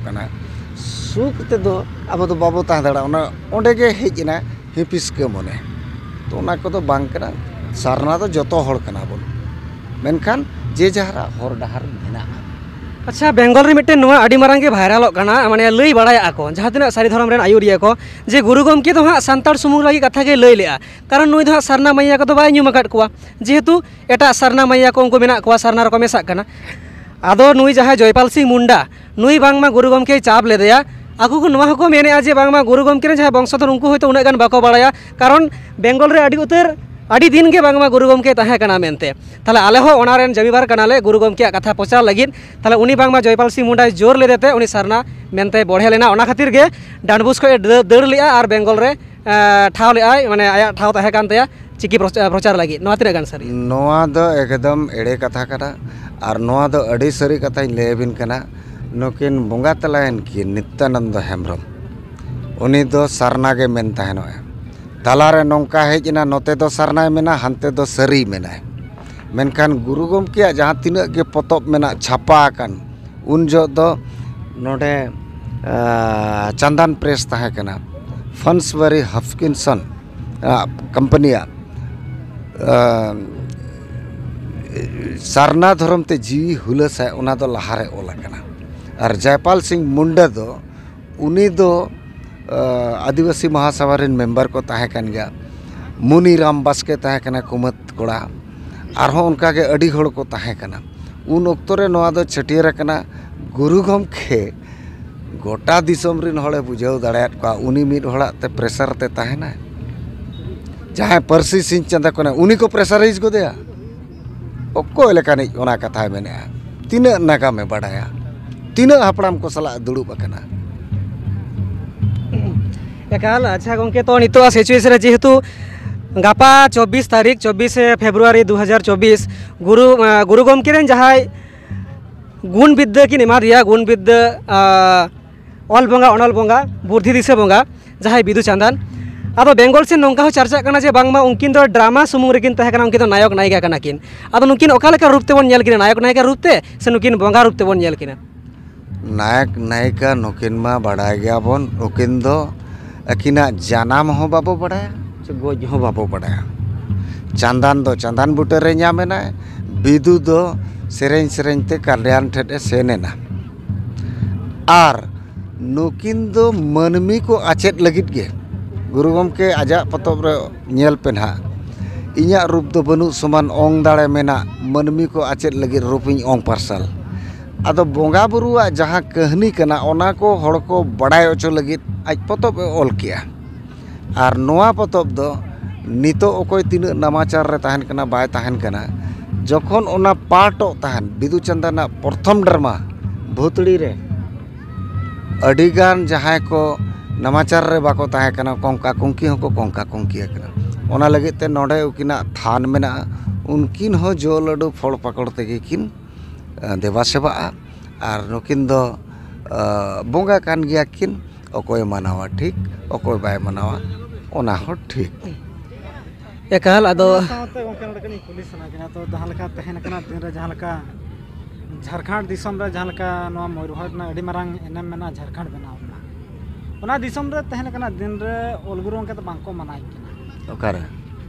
ᱥᱩᱠ ᱛᱮᱫᱚ ᱟᱵᱚ ᱫᱚ ᱵᱟᱵᱚ ᱛᱟᱦᱮᱸ ᱫᱟᱲᱮᱭᱟᱜᱼᱟ, ᱚᱱᱟ ᱚᱸᱰᱮ ᱜᱮ ᱦᱮᱡ ᱮᱱᱟ तो ᱢᱚᱱᱮ ᱛᱚ ᱚᱱᱟ ᱠᱚᱫᱚ ᱵᱟᱝ ᱠᱟᱱᱟ, ᱥᱟᱨᱱᱟ ᱫᱚ ᱡᱚᱛᱚ अच्छा बेंगल मिट्टे अड़ी मारंगे भाइरल माने लई बड़ा को जहाँ तीन सारी धर्म आयुरिया को जे गुरु गमके तो हाँ सानतार सुमुंग लगी कथा के लई लेआ कारण नुई हाँ सारना मैया को बायम को जेहेतु एटा सारना मैया को उनको मेना को सारना को मेसा अदो नुई जहाँ जयपाल सिंह मुंडा नुई बांगमा गुरु गमके चाप लेदेया ᱟᱠᱚ ᱠᱚ ᱱᱚᱣᱟ ᱦᱚᱸᱠᱚ ᱢᱮᱱᱮᱜᱼᱟ ᱡᱮ ᱵᱟᱝᱢᱟ ᱜᱩᱨᱩ ᱜᱚᱢᱠᱮ ᱨᱮᱱ ᱡᱟᱦᱟᱸ ᱵᱚᱝᱥᱚᱫᱷᱚᱨ ᱩᱱᱠᱩ ᱦᱚᱭᱛᱳ ᱩᱱᱟᱹᱜ ᱜᱟᱱ ᱵᱟᱠᱚ ᱵᱟᱲᱟᱭᱟ ᱠᱟᱨᱚᱱ ᱵᱮᱝᱜᱚᱞ ᱨᱮ ᱟᱹᱰᱤ ᱩᱛᱟᱹᱨ ᱟᱹᱰᱤ ᱫᱤᱱ ᱜᱮ ᱵᱟᱝᱢᱟ ᱜᱩᱨᱩ ᱜᱚᱢᱠᱮ ᱛᱟᱦᱮᱸ ᱠᱟᱱᱟ ᱢᱮᱱᱛᱮ ᱛᱟᱦᱞᱮ ᱟᱞᱮ ᱦᱚᱸ ᱚᱱᱟ ᱨᱮᱱ ᱡᱚᱢᱤᱵᱟᱨ ᱠᱟᱱᱟᱞᱮ ᱜᱩᱨᱩ ᱜᱚᱢᱠᱮᱭᱟᱜ ᱠᱟᱛᱷᱟ ᱯᱚᱪᱟᱨ ᱞᱟᱹᱜᱤᱫ ᱛᱟᱦᱞᱮ ᱩᱱᱤ ᱵᱟᱝᱢᱟ ᱡᱚᱭᱯᱟᱞ ᱥᱤᱝ ᱢᱩᱱᱰᱟᱭ ᱡᱳᱨ ᱞᱮᱫᱮᱛᱮ ᱩᱱᱤ ᱥᱟᱨᱱᱟ ᱢᱮᱱᱛᱮ ᱵᱚᱲᱦᱮ ᱞᱮᱱᱟ ᱚᱱᱟ ᱠᱷᱟᱹᱛᱤᱨ ᱜᱮ ᱰᱟᱱᱵᱩᱥ ᱠᱷᱚᱡ ᱫᱟᱹᱲ ᱞᱮᱜᱼᱟ ᱟᱨ ᱵᱮᱝᱜᱚᱞ ᱨᱮ ᱴᱷᱟᱶ ᱞᱮᱜᱼᱟᱭ ᱢᱟᱱᱮ ᱟᱭᱟᱜ ᱴᱷᱟᱶ ᱛᱟᱦᱮᱸ ᱠᱟᱱ ᱛᱟᱭᱟ ᱪᱤᱠᱤ ᱯᱨᱚᱪᱟᱨ ᱞᱟᱹᱜᱤᱫ ᱱᱚᱣᱟ ᱛᱤᱱᱟᱹᱜ ᱜᱟᱱ ᱥᱟᱹᱨᱤ ᱱᱚᱣᱟ ᱫᱚ ᱮᱠᱫᱚᱢ ᱮᱲᱮ ᱠᱟᱛᱷᱟ ᱠᱟᱱᱟ ᱟᱨ ᱱᱚᱣᱟ ᱫᱚ ᱟᱹᱰᱤ ᱥᱟᱹᱨᱤ ᱠᱟᱛᱷᱟᱧ ᱞᱟᱹᱭᱟᱵᱤᱱ ᱠᱟᱱᱟ नुकिन बंगा तलान की नित्यानंद हेम्रम सरनागे मेन तहन तलारे नौका हजना नोते दो सरना मेना हानते दो सरी मेना मेनखान गुरु गमक जहाँ तना पतब मेना छापा उन जो ने चंदन प्रेस तहकना फंसवरी हफकिनसन कम्पनिया सरना धरमते जीवी हुल सहित लहारे ओलकना और जयपाल सिंह मुंडा दो उनी दो आदिवासी महासभा मेंबर को तहकन गया मुनी राम बास्के तहकन कुमत कोड़ा और हो उनका के अडी होड़ उन वक्त रे गुरु गमखे गोटा दिसम रिन होले बुझाव ते प्रेशर तहना जहाँ परसी सिंह चंदा को उनी को प्रेशर रेज को दिया ओको कथा मेने तिना नगा में तीना हपड़ाम को सला दुड़ूब अकना अच्छा गोंके तो नितो सिचुएशन रे जेहेतु गापा 24 तारीख 24 फेब्रुवारी 2024 गुरु गुरु गोमके रे जहाय गुण विद्य की निमा गुण विद्य ऑल बंगा अनल बंगा बुद्धि दिसे बंगा जहाय बिदु चंदन अब बेंगल से नौका चर्चा करना जे बांगमा उनकिन दो ड्रामा सुमुंग रेकिन तहे करना उनकिन नायक नायिका करना किन अब नुकिन ओकाल का रूपते बन नायक नायिका रूपते से नुकिन बंगा रूपते बन नायक किना नायक नायिका नुकिनमा बाढ़ गयान नुकिन अखीना जानम बाबो बाढ़ा चे गज बाबो बाढ़ा चंदान दो, चंदान बूटे नाम विदु दो सेन सेनते कल्याण ठेट सेनना और नुकिन मानमी को आचेद लगे गुरु गमके आज पतबरेलपे ना इं रूप बनू समान ओं दड़े मेना मानमी को आचेद लगे रूप पार्सल। अब बंगा बुआ जहाँ कहनी करना को हड़को बड़ा अचो लगे आज पतब ऑल के पतब दो नित अकय तना नामाचारे तहन बहन जखना पाटो तहन बिदु चंदन प्रथम ड्रामा भूतड़ी जहाँ को नामाचारे बाको कंका कंकी कंका कंकी लगे नोड़ उकना थान मे उनकिन जो लाडू फल पाकड़ तेकिन ᱫᱮᱵᱟ ᱥᱮᱵᱟᱜᱼᱟ ᱟᱨ ᱱᱩᱠᱤᱱ ᱫᱚ ᱵᱚᱸᱜᱟ ᱠᱟᱱ ᱜᱮᱭᱟ ᱠᱤᱱ ᱚᱠᱚᱭ ᱢᱟᱱᱟᱣᱟ ᱴᱷᱤᱠ ᱚᱠᱚᱭ ᱵᱟᱭ ᱢᱟᱱᱟᱣᱟ ᱚᱱᱟ ᱦᱚᱸ ᱴᱷᱤᱠ ᱮᱠᱟᱞ ᱟᱫᱚ ᱥᱟᱶᱛᱮ ᱜᱚᱝᱠᱮ ᱱᱚᱰᱮ ᱠᱟᱹᱴᱤᱡ ᱠᱩᱞᱤ ᱥᱟᱱᱟ ᱠᱟᱱᱟ ᱛᱚ ᱡᱟᱦᱟᱸ ᱞᱮᱠᱟ ᱛᱟᱦᱮᱱ ᱠᱟᱱᱟ ᱫᱤᱱ ᱨᱮ ᱡᱟᱦᱟᱸ ᱞᱮᱠᱟ ᱡᱷᱟᱲᱠᱷᱚᱸᱰ ᱫᱤᱥᱚᱢ ᱨᱮ ᱡᱟᱦᱟᱸ ᱞᱮᱠᱟ ᱱᱚᱣᱟ ᱢᱚᱭᱩᱨᱵᱷᱚᱸᱡᱽ ᱨᱮᱱᱟᱜ ᱟᱹᱰᱤ ᱢᱟᱨᱟᱝ ᱮᱱᱮᱢ ᱢᱮᱱᱟᱜᱼᱟ ᱡᱷᱟᱲᱠᱷᱚᱸᱰ ᱵᱮᱱᱟᱣ ᱨᱮᱱᱟᱜ ᱚᱱᱟ ᱫᱤᱥᱚᱢ ᱨᱮ ᱛᱟᱦᱮᱱ ᱠᱟᱱᱟ ᱫᱤᱱ ᱨᱮ ᱚᱞᱜᱩᱨᱩ ᱜᱚᱝᱠᱮ ᱫᱚ ᱵᱟᱝᱠᱚ ᱢᱟᱱᱟᱣᱮᱫ ᱠᱤᱱᱟ ᱚᱠᱟᱨᱮ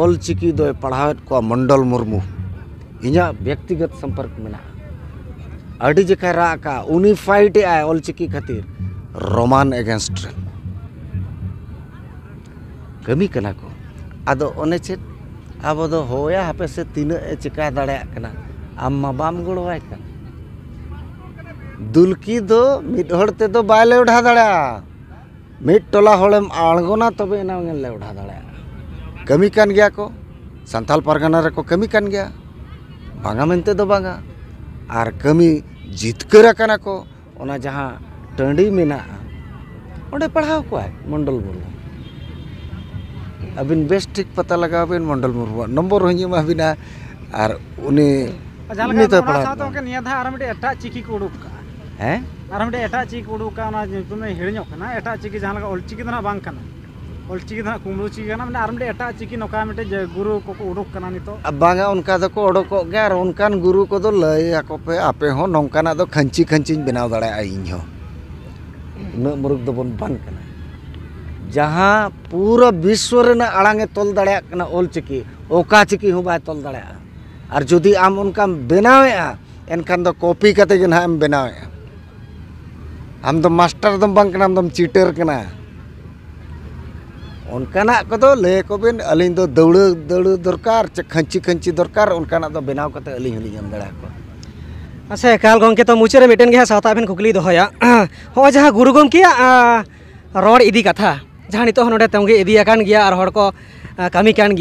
ᱚᱞᱪᱤᱠᱤ ᱫᱚᱭ ᱯᱟᱲᱦᱟᱣᱮᱫ ᱠᱚᱣᱟ ᱢᱚᱱᱰᱚᱞ ᱢᱩᱨᱢᱩ ᱤᱧᱟᱹᱜ ᱵᱮᱠᱛᱤᱜᱚᱛ ᱥᱚᱢᱯᱚᱨᱠ ᱢᱮᱱᱟᱜᱼᱟ ᱟᱹᱰᱤ ᱡᱚᱠᱷᱟᱡ ᱨᱟᱜ ᱠᱟᱜᱼᱟ ᱩᱱᱤ ᱯᱷᱟᱭᱤᱴ ᱮᱜᱼᱟᱭ ᱚᱞᱪᱤᱠᱤ ᱠᱷᱟᱹᱛᱤᱨ ᱨᱳᱢᱟᱱ ᱮᱜᱮᱱᱥᱴ ᱨᱮ ᱠᱟᱹᱢᱤ ᱠᱟᱱᱟ ᱠᱚ ᱟᱫᱚ ᱚᱱᱮ ᱪᱮᱫ ᱟᱵᱚ ᱫᱚ ᱦᱳᱭᱟ ᱦᱟᱯᱮ ᱥᱮ ᱛᱤᱱᱟᱹᱜ ᱮ ᱪᱤᱠᱟ ᱫᱟᱲᱮᱭᱟᱜ ᱠᱟᱱᱟ ᱟᱢ ᱢᱟ ᱵᱟᱢ ᱜᱚᱲᱚᱣᱟᱭ ᱠᱟᱱ ᱫᱩᱞᱠᱤ ᱫᱚ ᱢᱤᱫ ᱦᱚᱲ ᱛᱮᱫᱚ ᱵᱟᱭ ᱞᱮᱣᱰᱷᱟ ᱫᱟᱲᱮᱭᱟᱜᱼᱟ ᱢᱤᱫ ᱴᱚᱞᱟ ᱦᱚᱲᱮᱢ ᱟᱬᱜᱚᱱᱟ ᱛᱚᱵᱮ ᱮᱱᱟᱝ ᱮᱢ ᱞᱮᱣᱰᱷᱟ ᱫᱟᱲᱮᱭᱟᱜᱼᱟ ᱠᱟᱹᱢᱤ ᱠᱟᱱ ᱜᱮᱭᱟ ᱠᱚ ᱥᱟᱱᱛᱟᱞ ᱯᱟᱨᱜᱟᱱᱟ ᱨᱮᱠᱚ ᱠᱟᱹᱢᱤ ᱠᱟᱱ ᱜᱮᱭᱟ ᱵᱟᱝᱟ ᱢᱮᱱᱛᱮ ᱫᱚ ᱵᱟᱝᱟ ᱟᱨ ᱠᱟᱹᱢᱤ ᱡᱤᱛᱠᱟᱹᱨ ᱟᱠᱟᱱᱟ ko ᱚᱱᱟ ᱡᱟᱦᱟᱸ ᱴᱟᱺᱰᱤ ᱢᱮᱱᱟᱜᱼᱟ ᱚᱸᱰᱮ ᱯᱟᱲᱦᱟᱣ ᱠᱚᱣᱟᱭ ᱢᱚᱱᱰᱚᱞ ᱢᱩᱨᱢᱩ ᱟᱹᱵᱤᱱ ᱵᱮᱥ ᱴᱷᱤᱠ ᱯᱟᱛᱟ ᱞᱟᱜᱟᱣ ᱵᱤᱱ ᱢᱚᱱᱰᱚᱞ ᱢᱩᱨᱢᱩᱣᱟᱜ ᱱᱚᱢᱵᱚᱨ ᱦᱚᱸᱧ ᱮᱢᱟᱵᱤᱱᱟ ᱟᱨ ᱩᱱᱤ ᱡᱟᱦᱟᱸ ᱩᱱᱤ ᱞᱮᱠᱟ ᱫᱚᱭ ᱚᱱᱟ ᱯᱟᱲᱦᱟᱣ ᱥᱟᱶᱛᱮ ᱜᱚᱝᱠᱮ ᱱᱤᱭᱟᱹ ᱫᱷᱟᱣ ᱟᱨ ᱢᱤᱫᱴᱮᱡ ᱮᱴᱟᱜ ᱪᱤᱠᱤ ᱠᱚ ᱩᱰᱩᱠ ᱠᱟᱜᱼᱟ ᱦᱮᱸ ᱟᱨ ᱢᱤᱫᱴᱮᱡ ᱮᱴᱟᱜ ᱪᱤᱠᱤ ᱠᱚ ᱩᱰᱩᱠ ᱠᱟᱜᱼᱟ ᱚᱱᱟ ᱧᱩᱛᱩᱢ ᱫᱚ ᱦᱤᱲᱤᱧᱚᱜ ᱠᱟᱱᱟ ᱮᱴᱟᱜ ᱪᱤᱠᱤ ᱡᱟᱦᱟᱸ ᱞᱮᱠᱟ ᱚᱞᱪᱤᱠᱤ ᱫᱚ ᱱᱟᱜ ᱵᱟᱝ ᱠᱟᱱᱟ ᱚᱞᱪᱤᱠᱤ ᱫᱚ ᱦᱟᱸᱜ ᱠᱩᱢᱲᱩ ᱪᱤᱠᱤ ᱠᱟᱱᱟ ᱢᱟᱱᱮ ᱟᱨ ᱢᱤᱫᱴᱮᱡ ᱮᱴᱟᱜ ᱪᱤᱠᱤ ᱱᱚᱝᱠᱟ ᱢᱤᱫᱴᱮᱡ ᱜᱩᱨᱩ ᱠᱚᱠᱚ ᱩᱰᱩᱠ ᱠᱟᱱᱟ ᱱᱤᱛᱚᱜ ᱵᱟᱝᱟ ᱚᱱᱠᱟ ᱫᱚᱠᱚ ᱚᱰᱚᱠᱚᱜ ᱜᱮᱭᱟ ᱟᱨ ᱚᱱᱠᱟᱱ ᱜᱩᱨᱩ ᱠᱚᱫᱚ ᱞᱟᱹᱭ ᱟᱠᱚ ᱯᱮ ᱟᱯᱮ ᱦᱚᱸ ᱱᱚᱝᱠᱟᱱᱟᱜ ᱫᱚ ᱠᱷᱟᱹᱧᱪᱤ ᱠᱷᱟᱹᱧᱪᱤᱧ ᱵᱮᱱᱟᱣ ᱫᱟᱲᱮᱭᱟᱜᱼᱟ ᱤᱧ ᱦᱚᱸ ᱩᱱᱟᱹᱜ ᱢᱩᱨᱩᱠ ᱫᱚ ᱵᱚᱱ ᱵᱟᱝ ᱠᱟᱱᱟ ᱡᱟᱦᱟᱸ ᱯᱩᱨᱟᱹ ᱵᱤᱥᱥᱚ ᱨᱮᱱᱟᱜ ᱟᱲᱟᱝ ᱮ ᱛᱚᱞ ᱫᱟᱲᱮᱭᱟᱜ ᱠᱟᱱᱟ ᱚᱞᱪᱤᱠᱤ ᱚᱠᱟ ᱪᱤᱠᱤ ᱦᱚᱸ ᱵᱟᱭ ᱛᱚᱞ ᱫᱟᱲᱮᱭᱟᱜᱼᱟ ᱟᱨ ᱡᱩᱫᱤ ᱟᱢ ᱚᱱᱠᱟᱢ ᱵᱮᱱᱟᱣᱮᱫᱼᱟ ᱮᱱᱠᱷᱟᱱ ᱫᱚ ᱠᱚᱯᱤ ᱠᱟᱛᱮ ᱜᱮ ᱱᱟᱦᱟᱜ ᱮᱢ ᱵᱮᱱᱟᱣᱮᱫᱼᱟ ᱟᱢ ᱫᱚ ᱢᱟᱥᱴᱟᱨ ᱫᱚᱢ ᱵᱟᱝ ᱠᱟᱱᱟ ᱟᱢ ᱫᱚᱢ ᱪᱤᱴᱟᱹᱨ ᱠᱟᱱᱟ उनको लैकबिन अली दौड़ दौड़ दरकार चे खी खी दरकार उनका बनाव करते अली असे काल गंके तो मुचादे मिट्टन के सहता बन कुकली दया जहाँ गुरु गमक रड़ इदी कथा जहाँ नित ना तंगी इदीकान और हर को कमी कान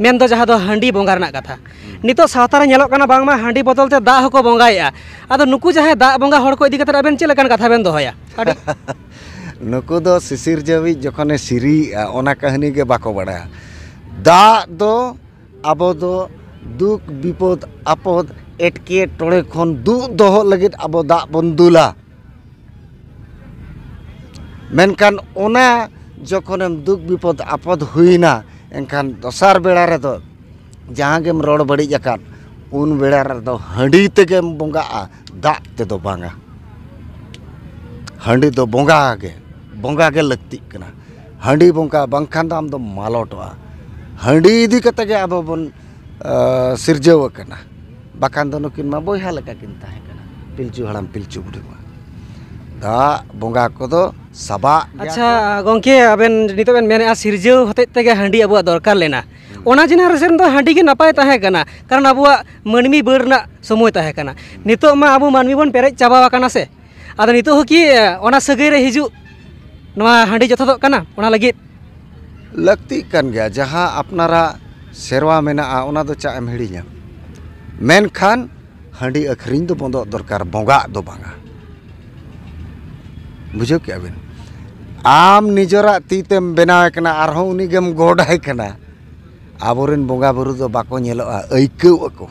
मन तो जहाँ हाँ बंगा कथा नितारेलोना बामा हाँ बदल से दा हों बंगा अब नुक जहाँ दा बंगा हर को इदी कर चलकर कथा बन दया ᱱᱩᱠᱩ ᱫᱚ ᱥᱤᱥᱤᱨ ᱡᱟᱹᱣᱤᱡ ᱡᱚᱠᱷᱚᱱᱮ ᱥᱤᱨᱤᱭᱮᱜᱼᱟ ᱚᱱᱟ ᱠᱟᱹᱦᱱᱤ ᱜᱮ ᱵᱟᱠᱚ ᱵᱟᱲᱟᱭᱟ ᱫᱟᱜ ᱫᱚ ᱟᱵᱚ ᱫᱚ ᱫᱩᱠ ᱵᱤᱯᱚᱫ ᱟᱯᱚᱫ ᱮᱴᱠᱮᱴᱚᱬᱮ ᱠᱷᱚᱱ ᱫᱩᱜ ᱫᱚᱦᱚ ᱞᱟᱹᱜᱤᱫ ᱟᱵᱚ ᱫᱟᱜ ᱵᱚᱱ ᱫᱩᱞᱟ ᱢᱮᱱᱠᱷᱟᱱ ᱚᱱᱟ ᱡᱚᱠᱷᱚᱱᱮᱢ ᱫᱩᱠ ᱵᱤᱯᱚᱫ ᱟᱯᱚᱫ ᱦᱩᱭᱱᱟ ᱮᱱᱠᱷᱟᱱ ᱫᱚᱥᱟᱨ ᱵᱮᱲᱟ ᱨᱮᱫᱚ ᱡᱟᱦᱟᱸ ᱜᱮᱢ ᱨᱚᱲ ᱵᱟᱹᱲᱤᱡ ᱟᱠᱟᱫ ᱩᱱ ᱵᱮᱲᱟ ᱨᱮᱫᱚ ᱦᱟᱺᱰᱤ ᱛᱮᱜᱮᱢ ᱵᱚᱸᱜᱟᱜᱼᱟ ᱫᱟᱜ ᱛᱮᱫᱚ ᱵᱟᱝᱟ ᱦᱟᱺᱰᱤ ᱫᱚ ᱵᱚᱸᱜᱟ ᱜᱮ बंगा के लगती हाँ बंगा बाखान तो आम दो मालटा हाँ इदीकते अब बन सिरजना बाखान तो नुकिन में बहुत पिलचू हड़म पिलचू बुढ़ी में दा बंगा को तो सबा अच्छा गंके अब नितना सिरजा हते हाँ अब दरकार लेना। हम्म। ओना जिनार सेन तो हाँ नपाय तहकना कारण अब मानमी बर समय तहकना नितोमा अब मानमी बन पेरे चाबा से। अद नित सगैरे हजू nama handi jatuh tuh kena, lagi? Lakti kan ya, jaha apnara serwa mena a, ona tuh cah emhidi nya. Handi akhirin tuh pondo dorkar bunga do bunga. Bujuk ya bin. Am nijora titem bena kena arho ini gem godai kena. Aburin bunga baru tuh bako nyelo a, aiku aku.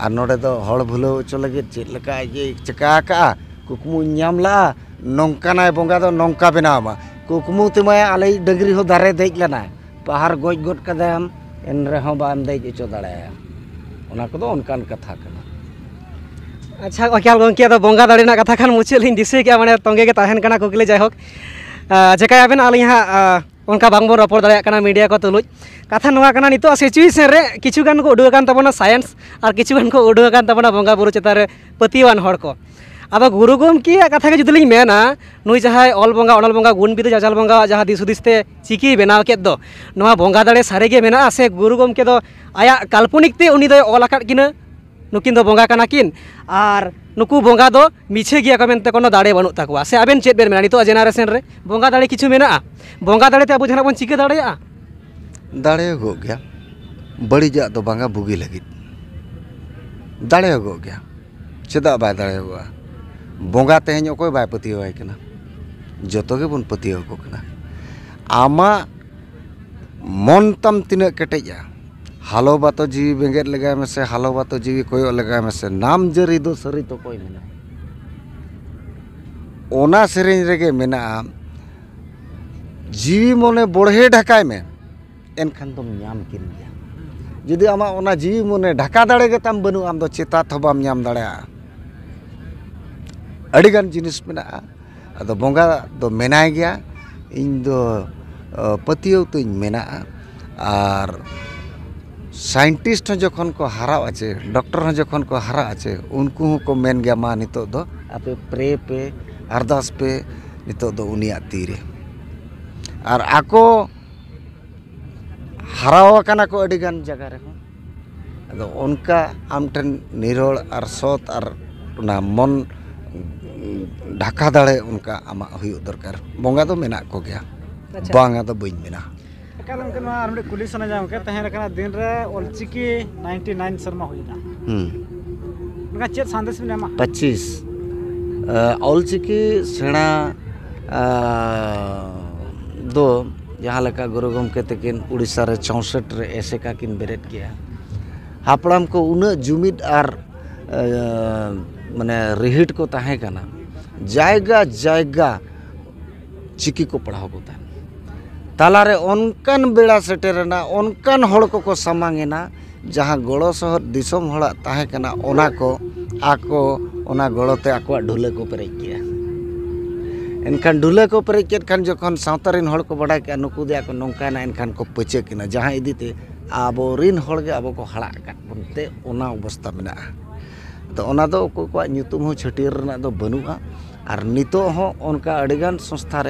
Anu deh tuh hal bulu cula gitu, laka aja cekak. Kukmu nyamla, ᱱᱚᱝᱠᱟᱱᱟᱭ ᱵᱚᱸᱜᱟ ᱫᱚ ᱱᱚᱝᱠᱟ ᱵᱮᱱᱟᱣ ᱢᱟ ᱠᱩᱠᱢᱩ ᱛᱮᱢᱟ ᱟᱞᱮᱭᱤᱡ ᱰᱟᱹᱝᱨᱤ ᱦᱚᱸ ᱫᱟᱨᱮ ᱫᱮᱡ ᱞᱮᱱᱟᱭ ᱯᱟᱦᱟᱲ ᱜᱚᱡ ᱜᱚᱫ ᱠᱟᱫᱟᱢ ᱮᱱ ᱨᱮᱦᱚᱸ ᱵᱟᱢ ᱫᱮᱡ ᱦᱚᱪᱚ ᱫᱟᱲᱮᱭᱟᱭᱟ ᱚᱱᱟ ᱠᱚᱫᱚ ᱚᱱᱠᱟᱱ ᱠᱟᱛᱷᱟ ᱠᱟᱱᱟ ᱟᱪᱪᱷᱟ ᱚᱠᱟᱞ ᱜᱚᱝᱠᱮ ᱟᱫᱚ ᱵᱚᱸᱜᱟ ᱫᱟᱲᱮ ᱨᱮᱱᱟᱜ ᱠᱟᱛᱷᱟ ᱠᱷᱟᱱ ᱢᱩᱪᱟᱹᱫ ᱞᱤᱧ ᱫᱤᱥᱟᱹ ᱠᱮᱜᱼᱟ ᱢᱟᱱᱮ ᱛᱚᱸᱜᱮ ᱜᱮ ᱛᱟᱦᱮᱱ ᱠᱟᱱᱟ ᱠᱩᱠᱞᱤ ᱡᱟᱭᱦᱳᱠ ᱪᱮᱠᱟᱭᱟᱵᱮᱱ ᱟᱹᱞᱤᱧ ᱦᱟᱸᱜ ᱚᱱᱠᱟ ᱵᱟᱝᱵᱚᱱ ᱨᱚᱯᱚᱲ ᱫᱟᱲᱮᱭᱟᱜ ᱠᱟᱱᱟ ᱢᱤᱰᱤᱭᱟ ᱠᱚ ᱛᱩᱞᱩᱡ ᱠᱟᱛᱷᱟ ᱱᱚᱣᱟ ᱠᱟᱱᱟ ᱱᱤᱛᱚᱜ ᱥᱤᱪᱩᱭᱮᱥᱚᱱ ᱨᱮ ᱠᱤᱪᱷᱩ ᱜᱟᱱ ᱠᱚ ᱩᱰᱩᱠ ᱟᱠᱟᱱ ᱛᱟᱵᱚᱱᱟ ᱥᱟᱭᱮᱱᱥ ᱟᱨ ᱠᱤᱪᱷᱩ ᱜᱟᱱ ᱠᱚ ᱩᱰᱩᱠ अब गुरुगुम की कथा के जुदी मेना नुई जहाँ अल बंगा अनल बंगा गुण बिदे जाजल बंगा जहाँ दिस हुदिसते चिकी बनाव के दो नवा बंगा दाड़े सारे मेना से गुरुगुम के दो आया काल्पनिक ते उनी दो अल आकाद किना नुकिन दो बंगा कना किन आर नुकु बंगा दो मिछे गिया को मेनते कोनो दाड़े बनू तकवा से अबेन चेत बेन मेना नितो जेनरेशन रे बंगा दाड़े किछु मेना बंगा दाड़े ते अब जना बन चिके दाड़े आ दाड़े गो गया बड़ी जा दो बंगा बुगी लगी दाड़े गो गया चेदा बाय दाड़े हुआ ᱵᱚᱸᱜᱟ ᱛᱮᱦᱮᱧ ᱚᱠᱚᱭ ᱵᱟᱭ ᱯᱟᱹᱛᱭᱟᱹᱣᱟᱭ ᱠᱟᱱᱟ ᱡᱚᱛᱚ ᱜᱮᱵᱚᱱ ᱯᱟᱹᱛᱭᱟᱹᱣ ᱟᱠᱚ ᱠᱟᱱᱟ ᱟᱢᱟᱜ ᱢᱚᱱ ᱛᱟᱢ ᱛᱤᱱᱟᱹᱜ ᱠᱮᱴᱮᱡᱼᱟ ᱦᱟᱞᱚ ᱵᱟᱛᱚ ᱡᱤᱣᱤ ᱵᱮᱸᱜᱮᱫ ᱞᱮᱜᱟᱭ ᱢᱮᱥᱮ ᱦᱟᱞᱚ ᱵᱟᱛᱚ ᱡᱤᱣᱤ ᱠᱚᱭᱚᱜ ᱞᱮᱜᱟᱭ ᱢᱮᱥᱮ ᱱᱟᱢ ᱡᱟᱹᱨᱤ ᱫᱚ ᱥᱟᱹᱨᱤ ᱛᱚ ᱠᱚᱭ ᱢᱮᱱᱟ ᱚᱱᱟ ᱥᱮᱨᱮᱧ ᱨᱮᱜᱮ ᱢᱮᱱᱟᱜᱼᱟ ᱡᱤᱣᱤ ᱢᱚᱱᱮ ᱵᱚᱲᱦᱮ ᱰᱷᱟᱠᱟᱭ ᱢᱮ ᱮᱱᱠᱷᱟᱱ ᱫᱚᱢ ᱧᱟᱢ ᱠᱤᱱ ᱜᱮᱭᱟ ᱡᱩᱫᱤ ᱟᱢᱟᱜ ᱚᱱᱟ ᱡᱤᱣᱤ ᱢᱚᱱᱮ ᱰᱷᱟᱠᱟ ᱫᱟᱲᱮ ᱜᱮᱛᱟᱢ ᱵᱟᱹᱱᱩᱜᱼᱟ ᱟᱢ ᱫᱚ ᱪᱮᱛᱟᱛ ᱦᱚᱸ ᱵᱟᱢ ᱧᱟᱢ ᱫᱟᱲᱮᱭᱟᱜᱼᱟ adegan jenis mana, atau bongga to menai gea, indo patiyo to in mena, ar scientist to jokon ko hara wace, doktor to jokon ko hara wace, unku ko men gea ma ni to to, ape pre pe, ar das uni ati ar ako hara wakan aku adegan jaga re ko, onka amten nirol ar sot ar. namon Dhaka दाड़े उनका आम दरकार। बंगा तो मेना को गया। अच्छा। बांगा तो B मेना। कुली दिन अलचिकी नाइनटी नाइन सेरमा होना हम्म। दो जहाँ लेकिन गुरु गमके तकिन उड़ीसा चौसठ रे एस एक्किन बेरेद हापड़ को उन जुमिद और माने रिहिट को तहेकना ᱡᱟᱭᱜᱟ ᱡᱟᱭᱜᱟ ᱪᱤᱠᱤ ᱠᱚ ᱯᱟᱲᱦᱟᱣ ᱠᱚ ᱛᱟᱦᱮᱱ ᱛᱟᱞᱟᱨᱮ ᱚᱱᱠᱟᱱ ᱵᱮᱲᱟ ᱥᱮᱴᱮᱨᱮᱱᱟ ᱚᱱᱠᱟᱱ ᱦᱚᱲ ᱠᱚᱠᱚ ᱥᱟᱢᱟᱝ ᱮᱱᱟ ᱡᱟᱦᱟᱸ ᱜᱚᱲᱚ ᱥᱚᱦᱚᱫ ᱫᱤᱥᱚᱢ ᱦᱚᱲᱟᱜ ᱛᱟᱦᱮᱸ ᱠᱟᱱᱟ ᱚᱱᱟ ᱠᱚ ᱟᱠᱚ ᱚᱱᱟ ᱜᱚᱲᱚᱛᱮ ᱟᱠᱚᱣᱟᱜ ᱰᱷᱩᱞᱟᱹ ᱠᱚ ᱯᱮᱨᱮᱡ ᱠᱮᱜᱼᱟ ᱮᱱᱠᱷᱟᱱ ᱰᱷᱩᱞᱟᱹ ᱠᱚ ᱯᱮᱨᱮᱡ ᱠᱮᱫ ᱠᱷᱟᱱ ᱡᱚᱠᱷᱚᱱ ᱥᱟᱶᱛᱟ ᱨᱮᱱ ᱦᱚᱲ ᱠᱚ ᱵᱟᱰᱟᱭ ᱠᱮᱜᱼᱟ ᱱᱩᱠᱩ ᱫᱚ ᱟᱠᱚ ᱱᱚᱝᱠᱟᱱᱟ ᱮᱱᱠᱷᱟᱱ ᱠᱚ ᱯᱟᱹᱪᱟᱹ ᱠᱤᱱᱟ ᱡᱟᱦᱟᱸ ᱤᱫᱤᱛᱮ ᱟᱵᱚᱨᱮᱱ ᱦᱚᱲᱜᱮ ᱟᱵᱚ ᱠᱚ ᱦᱟᱲᱟᱜ ᱟᱠᱟᱫ ᱵᱚᱱᱛᱮ ᱚᱱᱟ ᱚᱵᱚᱥᱛᱷᱟ ᱢᱮᱱᱟᱜᱼᱟ ᱛᱚ ᱚᱱᱟ ᱫᱚ ᱚᱠᱚᱭ ᱠᱚᱣᱟᱜ ᱧᱩᱛᱩᱢ ᱦᱚᱸ ᱪᱷᱟᱹᱴᱭᱟᱹᱨ ᱨᱮᱱᱟᱜ ᱫᱚ ᱵᱟᱹᱱᱩᱜᱼᱟ आर नितगान संस्था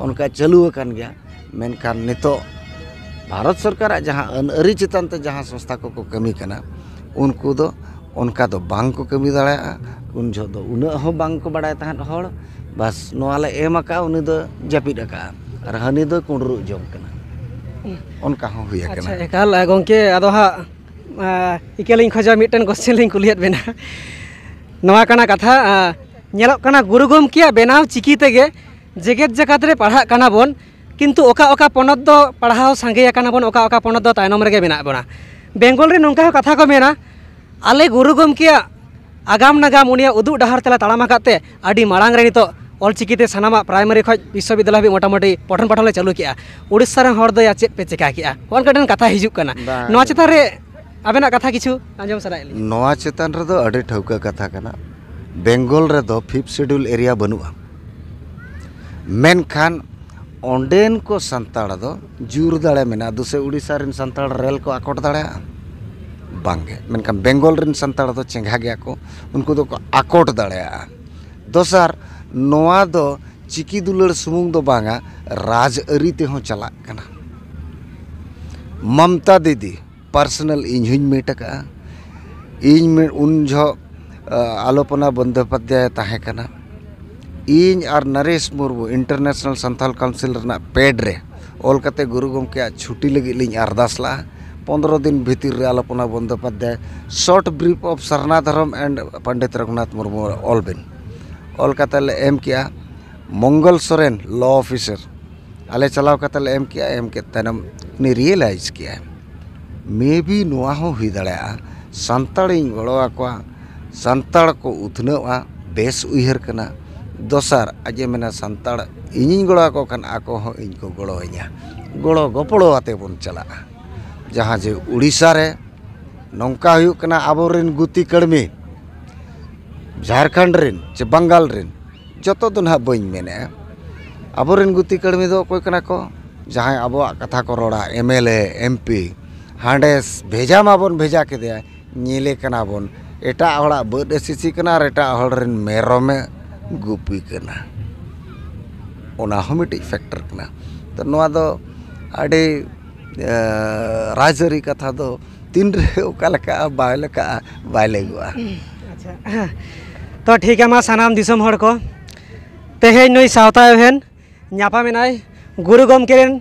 उनका चालू मनखान नित भारत सरकार जहाँ अनारी चितानते जहाँ संस्था को, को कमी करना उनको उनका तो बांग को कमी उन जो दो उन को बड़ा तहत हर बस नाले एम का उन जपिद अका और हानि कुंडरु जम करना उनका हाँ हो हुई अच्छा, एकाल गोमे अद इकेली खोजा मिट्टन कोश्चन लिंग कुलियत बेना। नवा कथा ᱧᱮᱞᱚᱜ ᱠᱟᱱᱟ ᱜᱩᱨᱩ ᱜᱚᱢᱠᱮᱭᱟᱜ ᱵᱮᱱᱟᱣ ᱪᱤᱠᱤ ᱛᱮᱜᱮ ᱡᱮᱜᱮᱛ ᱡᱟᱠᱟᱛ ᱨᱮ ᱯᱟᱲᱦᱟᱜ ᱠᱟᱱᱟ ᱵᱚᱱ ᱠᱤᱱᱛᱩ ᱚᱠᱟ ᱚᱠᱟ ᱯᱚᱱᱚᱛ ᱫᱚ ᱯᱟᱲᱦᱟᱣ ᱥᱟᱸᱜᱮ ᱟᱠᱟᱱᱟ ᱵᱚᱱ ᱚᱠᱟ ᱚᱠᱟ ᱯᱚᱱᱚᱛ ᱫᱚ ᱛᱟᱭᱱᱚᱢ ᱨᱮᱜᱮ ᱢᱮᱱᱟᱜ ᱵᱚᱱᱟ ᱵᱮᱝᱜᱚᱞ ᱨᱮ ᱱᱚᱝᱠᱟ ᱦᱚᱸ ᱠᱟᱛᱷᱟ ᱠᱚ ᱢᱮᱱᱟ ᱟᱞᱮ ᱜᱩᱨᱩ ᱜᱚᱢᱠᱮᱭᱟᱜ ᱟᱜᱟᱢ ᱱᱟᱜᱟᱢ ᱩᱱᱤᱭᱟᱜ ᱩᱫᱩᱜ ᱰᱟᱦᱟᱨ ᱛᱮᱞᱮ ᱛᱟᱲᱟᱢ ᱟᱠᱟᱫ ᱛᱮ ᱟᱹᱰᱤ ᱢᱟᱲᱟᱝ ᱨᱮ ᱱᱤᱛᱚᱜ ᱚᱞᱪᱤᱠᱤᱛᱮ ᱥᱟᱱᱟᱢᱟᱜ ᱯᱨᱟᱭᱢᱟᱨᱤ ᱠᱷᱚᱡ ᱵᱤᱥᱥᱚᱵᱤᱫᱽᱫᱟᱞᱚᱭ ᱦᱟᱹᱵᱤᱡ ᱢᱚᱴᱟᱢᱩᱴᱤ ᱯᱚᱴᱷᱚᱱ ᱯᱟᱴᱷᱚᱱ ᱞᱮ ᱪᱟᱹᱞᱩ ᱠᱮᱜᱼᱟ ᱩᱲᱤᱥᱥᱟ ᱨᱮᱱ ᱦᱚᱲ ᱫᱚ ᱭᱟ ᱪᱮᱫ ᱯᱮ ᱪᱮᱠᱟ ᱠᱮᱜᱼᱟ ᱚᱱᱠᱟ ᱢᱤᱫᱴᱮᱱ ᱠᱟᱛᱷᱟ ᱦᱤᱡᱩᱜ ᱠᱟᱱᱟ ᱵᱟᱝ᱾ ᱱᱚᱣᱟ ᱪᱮᱛᱟᱱ ᱨᱮ ᱟᱵᱮᱱᱟᱜ ᱠᱟᱛᱷᱟ ᱠᱤᱪᱷᱩ ᱟᱸᱡᱚᱢ ᱥᱟᱱᱟᱭᱮᱫ ᱞᱤᱧᱟ ᱱᱚᱣᱟ ᱪᱮᱛᱟᱱ ᱨᱮᱫᱚ ᱟᱹᱰᱤ ᱴᱷᱟᱹᱣᱠᱟᱹ ᱠᱟᱛᱷᱟ ᱠᱟᱱᱟ ᱵᱮᱝᱜᱚᱞ ᱨᱮᱫᱚ ᱯᱷᱤᱯ ᱥᱤᱰᱩᱞ ᱮᱨᱤᱭᱟ ᱵᱟᱹᱱᱩᱜᱼᱟ ᱢᱮᱱᱠᱷᱟᱱ ᱚᱸᱰᱮᱱ ᱠᱚ ᱥᱟᱱᱛᱟᱲ ᱫᱚ ᱡᱩᱨ ᱫᱟᱲᱮ ᱢᱮᱱᱟᱜᱼᱟ ᱫᱩᱥᱮ ᱩᱲᱤᱥᱥᱟ ᱨᱮᱱ ᱥᱟᱱᱛᱟᱲ ᱨᱮᱹᱞ ᱠᱚ ᱟᱠᱚᱴ ᱫᱟᱲᱮᱭᱟᱜᱼᱟ ᱵᱟᱝᱜᱮ ᱢᱮᱱᱠᱷᱟᱱ ᱵᱮᱝᱜᱚᱞ ᱨᱮᱱ ᱥᱟᱱᱛᱟᱲ ᱫᱚ ᱪᱮᱸᱜᱷᱟ ᱜᱮᱭᱟ ᱠᱚ ᱩᱱᱠᱩ ᱫᱚᱠᱚ ᱟᱠᱚᱴ ᱫᱟᱲᱮᱭᱟᱜᱼᱟ ᱫᱚᱥᱟᱨ ᱱᱚᱣᱟ ᱫᱚ ᱪᱤᱠᱤ ᱫᱩᱞᱟᱹᱲ ᱥᱩᱢᱩᱝ ᱫᱚ ᱵᱟᱝᱟ ᱨᱟᱡᱽ ᱟᱹᱨᱤ ᱛᱮᱦᱚᱸ ᱪᱟᱞᱟᱜ ᱠᱟᱱᱟ ᱢᱚᱢᱛᱟ ᱫᱤᱫᱤ ᱯᱟᱨᱥᱚᱱᱟᱞ ᱤᱧ ᱦᱚᱧ ᱢᱤᱴ ᱟᱠᱟᱜᱼᱟ ᱤᱧ ᱢᱤ- ᱩᱱ ᱡᱚᱦᱚᱜ ᱟᱞᱚᱯᱚᱱᱟ ᱵᱚᱱᱫᱳᱯᱟᱫᱽᱫᱷᱟᱭ ᱛᱟᱦᱮᱸ ᱠᱟᱱᱟ ᱤᱧ ᱟᱨ ᱱᱚᱨᱮᱥ ᱢᱩᱨᱢᱩ ᱤᱱᱴᱟᱨᱱᱮᱥᱱᱟᱞ ᱥᱟᱱᱛᱟᱞ ᱠᱟᱣᱩᱱᱥᱤᱞ ᱨᱮᱱᱟᱜ ᱯᱮᱰ ᱨᱮ ᱚᱞ ᱠᱟᱛᱮ ᱜᱩᱨᱩ ᱜᱚᱢᱠᱮᱭᱟᱜ ᱪᱷᱩᱴᱤ ᱞᱟᱹᱜᱤᱫ ᱞᱤᱧ ᱟᱨᱫᱟᱥ ᱞᱟᱜᱼᱟ ᱯᱚᱱᱫᱨᱚ ᱫᱤᱱ ᱵᱷᱤᱛᱤᱨ ᱨᱮ ᱟᱞᱚᱯᱚᱱᱟ ᱵᱚᱱᱫᱳᱯᱟᱫᱽᱫᱷᱟᱭ ᱥᱚᱨᱴ ᱵᱨᱤᱯ ᱚᱯᱷ ᱥᱟᱨᱱᱟ ᱫᱷᱚᱨᱚᱢ ᱮᱱᱰ ᱯᱚᱱᱰᱤᱛ ᱨᱚᱜᱷᱩᱱᱟᱛᱷ ᱢᱩᱨᱢᱩ ᱚᱞ ᱵᱤᱱ ᱚᱞ ᱠᱟᱛᱮ ᱞᱮ ᱮᱢ ᱠᱮᱜᱼᱟ ᱢᱚᱝᱜᱚᱞ ᱥᱚᱨᱮᱱ ᱞᱚ ᱚᱯᱷᱤᱥᱟᱨ ᱟᱞᱮ ᱪᱟᱞᱟᱣ ᱠᱟᱛᱮ ᱞᱮ ᱮᱢ ᱠᱮᱜᱼᱟ ᱮᱢ ᱠᱮᱫ ᱛᱟᱭᱱᱚᱢ ᱩᱱᱤ ᱨᱤᱭᱮᱞᱟᱭᱤᱡᱽ ᱠᱮᱜᱼᱟᱭ ᱢᱮᱵᱤ ᱱᱚᱣᱟ ᱦᱚᱸ ᱦᱩᱭ ᱫᱟᱲᱮᱭᱟᱜᱼᱟ ᱥᱟᱱᱛᱟᱲᱤᱧ ᱜᱚᱲᱚ ᱟᱠᱚᱣᱟ ᱥᱟᱱᱛᱟᱲ ko ᱩᱛᱱᱟᱹᱣᱟ ᱵᱮᱥ ᱩᱭᱦᱟᱹᱨ ᱠᱟᱱᱟ ᱫᱚᱥᱟᱨ ᱟᱡᱮ ᱢᱮᱱᱟ ᱥᱟᱱᱛᱟᱲ ᱤᱧᱤᱧ ᱜᱚᱲᱚ ᱟᱠᱚ ᱠᱷᱟᱱ ᱟᱠᱚ ᱦᱚᱸ ᱤᱧ ᱠᱚ ᱜᱚᱲᱚ ᱟᱹᱧᱟ ᱜᱚᱲᱚ ᱜᱚᱯᱚᱲᱚ ᱟᱛᱮ ᱵᱚᱱ ᱪᱟᱞᱟᱜᱼᱟ ᱡᱟᱦᱟᱸ ᱡᱮ ᱩᱲᱤᱥᱥᱟ ᱨᱮ ᱱᱚᱝᱠᱟ ᱦᱩᱭᱩᱜ ᱠᱟᱱᱟ ᱟᱵᱚᱨᱮᱱ ᱜᱩᱛᱤ ᱠᱟᱹᱲᱢᱤ ᱡᱷᱟᱲᱠᱷᱚᱸᱰ ᱨᱮᱱ ᱪᱮ ᱵᱟᱝᱜᱟᱞ ᱨᱮᱱ ᱡᱚᱛᱚ ᱫᱚ ᱱᱟᱦᱟᱜ ᱵᱟᱹᱧ ᱢᱮᱱᱮᱫᱼᱟ ᱟᱵᱚᱨᱮᱱ ᱜᱩᱛᱤ ᱠᱟᱹᱲᱢᱤ ᱫᱚ ᱚᱠᱚᱭ ᱠᱟᱱᱟ ᱠᱚ ᱡᱟᱦᱟᱸᱭ ᱟᱵᱚᱣᱟᱜ ᱠᱟᱛᱷᱟ ᱠᱚ ᱨᱚᱲᱟ ᱮᱢᱮᱞᱮ ᱮᱢᱯᱤ ᱦᱟᱸᱰᱮ ᱵᱷᱮᱡᱟ ᱢᱟᱵᱚᱱ ᱵᱷᱮᱡᱟ ᱠᱮᱫᱮᱭᱟ ᱧᱮᱞᱮ ᱠᱟᱱᱟ ᱵᱚᱱ ᱮᱴᱟᱜ ᱦᱚᱲᱟᱜ ᱵᱟᱹᱫ ᱮ ᱥᱤᱥᱤ ᱠᱟᱱᱟ ᱟᱨ ᱮᱴᱟᱜ ᱦᱚᱲ ᱨᱮᱱ ᱢᱮᱨᱚᱢᱮ ᱜᱩᱯᱤ ᱠᱟᱱᱟ ᱚᱱᱟ ᱦᱚᱸ ᱢᱤᱫᱴᱤᱡ ᱯᱷᱮᱠᱴᱚᱨ ᱠᱟᱱᱟ ᱛᱚ ᱱᱚᱣᱟ ᱫᱚ ᱟᱹᱰᱤ ᱨᱟᱡᱽᱟᱹᱨᱤ ᱠᱟᱛᱷᱟ ᱫᱚ ᱛᱤᱱᱨᱮ ᱚᱠᱟ ᱞᱮᱠᱟᱜᱼᱟ ᱵᱟᱭ ᱞᱮᱠᱟᱜᱼᱟ ᱵᱟᱭ ᱞᱟᱹᱭᱟᱹᱜᱚᱜᱼᱟ ᱟᱪᱪᱷᱟ ᱛᱚ ᱴᱷᱤᱠ ᱜᱮᱭᱟ ᱢᱟ ᱥᱟᱱᱟᱢ ᱫᱤᱥᱚᱢ ᱦᱚᱲ ᱠᱚ ᱛᱮᱦᱮᱧ ᱱᱩᱭ ᱥᱟᱶᱛᱟ ᱮᱵᱷᱮᱱ ᱧᱟᱯᱟᱢᱮᱱᱟᱭ ᱜᱩᱨᱩ ᱜᱚᱢᱠᱮ ᱨᱮᱱ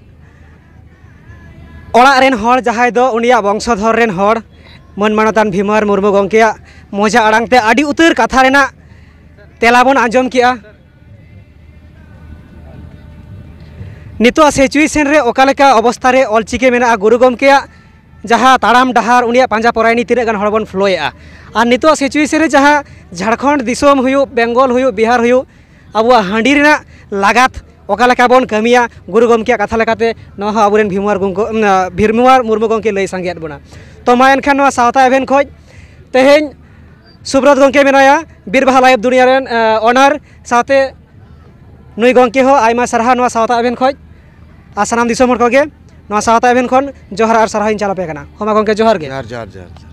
ᱚᱲᱟᱜ ᱨᱮᱱ ᱦᱚᱲ ᱡᱟᱦᱟᱸᱭ ᱫᱚ ᱩᱱᱤᱭᱟᱜ ᱵᱚᱝᱥᱚᱫᱷᱚᱨ ᱨᱮᱱ ᱦᱚᱲ ᱢᱟᱹᱱ ᱢᱟᱱᱚᱛᱟᱱ ᱵᱷᱤᱢᱟᱨ ᱢᱩᱨᱢᱩ ᱜᱚᱢᱠᱮᱭᱟᱜ ᱢᱚᱡᱟ ᱟᱲᱟᱝ ᱛᱮ ᱟᱹᱰᱤ ᱩᱛᱟᱹᱨ ᱠᱟᱛᱷᱟ ᱨᱮᱱᱟᱜ ᱛᱮᱞᱟ ᱵᱚᱱ ᱟᱸᱡᱚᱢ ᱠᱮᱜᱼᱟ ᱱᱤᱛᱚᱜ ᱥᱤᱪᱩᱭᱮᱥᱚᱱ ᱨᱮ ᱚᱠᱟ ᱞᱮᱠᱟ ᱚᱵᱚᱥᱛᱷᱟ ᱨᱮ ᱚᱞᱪᱤᱠᱤ ᱢᱮᱱᱟᱜᱼᱟ ᱜᱩᱨᱩ ᱜᱚᱢᱠᱮᱭᱟᱜ ᱡᱟᱦᱟᱸ ᱛᱟᱲᱟᱢ ᱰᱟᱦᱟᱨ ᱩᱱᱤᱭᱟᱜ ᱯᱟᱸᱡᱟ ᱯᱚᱨᱟᱭᱱᱤ ᱛᱤᱱᱟᱹᱜ ᱜᱟᱱ ᱦᱚᱲ ᱵᱚᱱ ᱯᱷᱞᱳᱭᱮᱜᱼᱟ ᱟᱨ ᱱᱤᱛᱚᱜ ᱥᱤᱪᱩᱭᱮᱥᱚᱱ ᱨᱮ ᱡᱟᱦᱟᱸ ᱡᱷᱟᱲᱠᱷᱚᱸᱰ ᱫᱤᱥᱚᱢ ᱦᱩᱭᱩᱜ ᱵᱮᱝᱜᱚᱞ ᱦᱩᱭᱩᱜ ᱵᱤᱦᱟᱨ ᱦᱩᱭᱩᱜ ᱟᱵᱚᱣᱟᱜ ᱦᱟᱺᱰᱤ ᱨᱮᱱᱟᱜ ᱞᱟᱜᱟᱛ ᱚᱠᱟ ᱞᱮᱠᱟ ᱵᱚᱱ ᱠᱟᱹᱢᱤᱭᱟ ᱜᱩᱨᱩ ᱜᱚᱢᱠᱮᱭᱟᱜ ᱠᱟᱛᱷᱟ ᱞᱮᱠᱟᱛᱮ ᱱᱚᱣᱟ ᱦᱚᱸ ᱟᱵᱚᱨᱮᱱ ᱵᱷᱤᱢᱣᱟᱨ ᱜᱚᱢᱠᱮ ᱵᱷᱤᱨᱢᱩᱣᱟᱨ ᱢᱩᱨᱢᱩ ᱜᱚᱢᱠᱮ ᱞᱟᱹᱭ ᱥᱟᱸᱜᱮᱭᱟᱫ ᱵᱚᱱᱟ ᱛᱚ ᱢᱟ ᱮᱱᱠᱷᱟᱱ ᱱᱚᱣᱟ ᱥᱟᱶᱛᱟ ᱮᱵᱷᱮᱱ ᱠᱷᱚᱡ ᱛᱮᱦᱮᱧ ᱥᱩᱵᱨᱚᱛ ᱜᱚᱢᱠᱮ ᱢᱮᱱᱟᱭᱟ ᱵᱤᱨᱵᱟᱦᱟ ᱞᱟᱭᱤᱵᱷ ᱫᱩᱱᱤᱭᱟᱹ ᱨᱮᱱ ᱚᱱᱟᱨ ᱥᱟᱶᱛᱮ ᱱᱩᱭ ᱜᱚᱢᱠᱮ ᱦᱚᱸ ᱟᱭᱢᱟ ᱥᱟᱨᱦᱟᱣ ᱱᱚᱣᱟ ᱥᱟᱶᱛᱟ ᱮᱵᱷᱮᱱ ᱠᱷᱚᱡ ᱟᱨ ᱥᱟᱱᱟᱢ ᱫᱤᱥᱚᱢ ᱦᱚᱲ ᱠᱚᱜᱮ ᱱᱚᱣᱟ ᱥᱟᱶᱛᱟ ᱮᱵᱷᱮᱱ ᱠᱷᱚᱱ ᱡᱚᱦᱟᱨ ᱟᱨ ᱥᱟᱨᱦᱟᱣ ᱤᱧ ᱪᱟᱞ ᱟᱯᱮ ᱠᱟᱱᱟ ᱦᱚᱸ ᱢᱟ ᱜᱚᱢᱠᱮ ᱡᱚᱦᱟᱨ ᱜᱮ ᱡᱚᱦᱟᱨ ᱡᱚᱦᱟᱨ ᱡᱚᱦᱟᱨ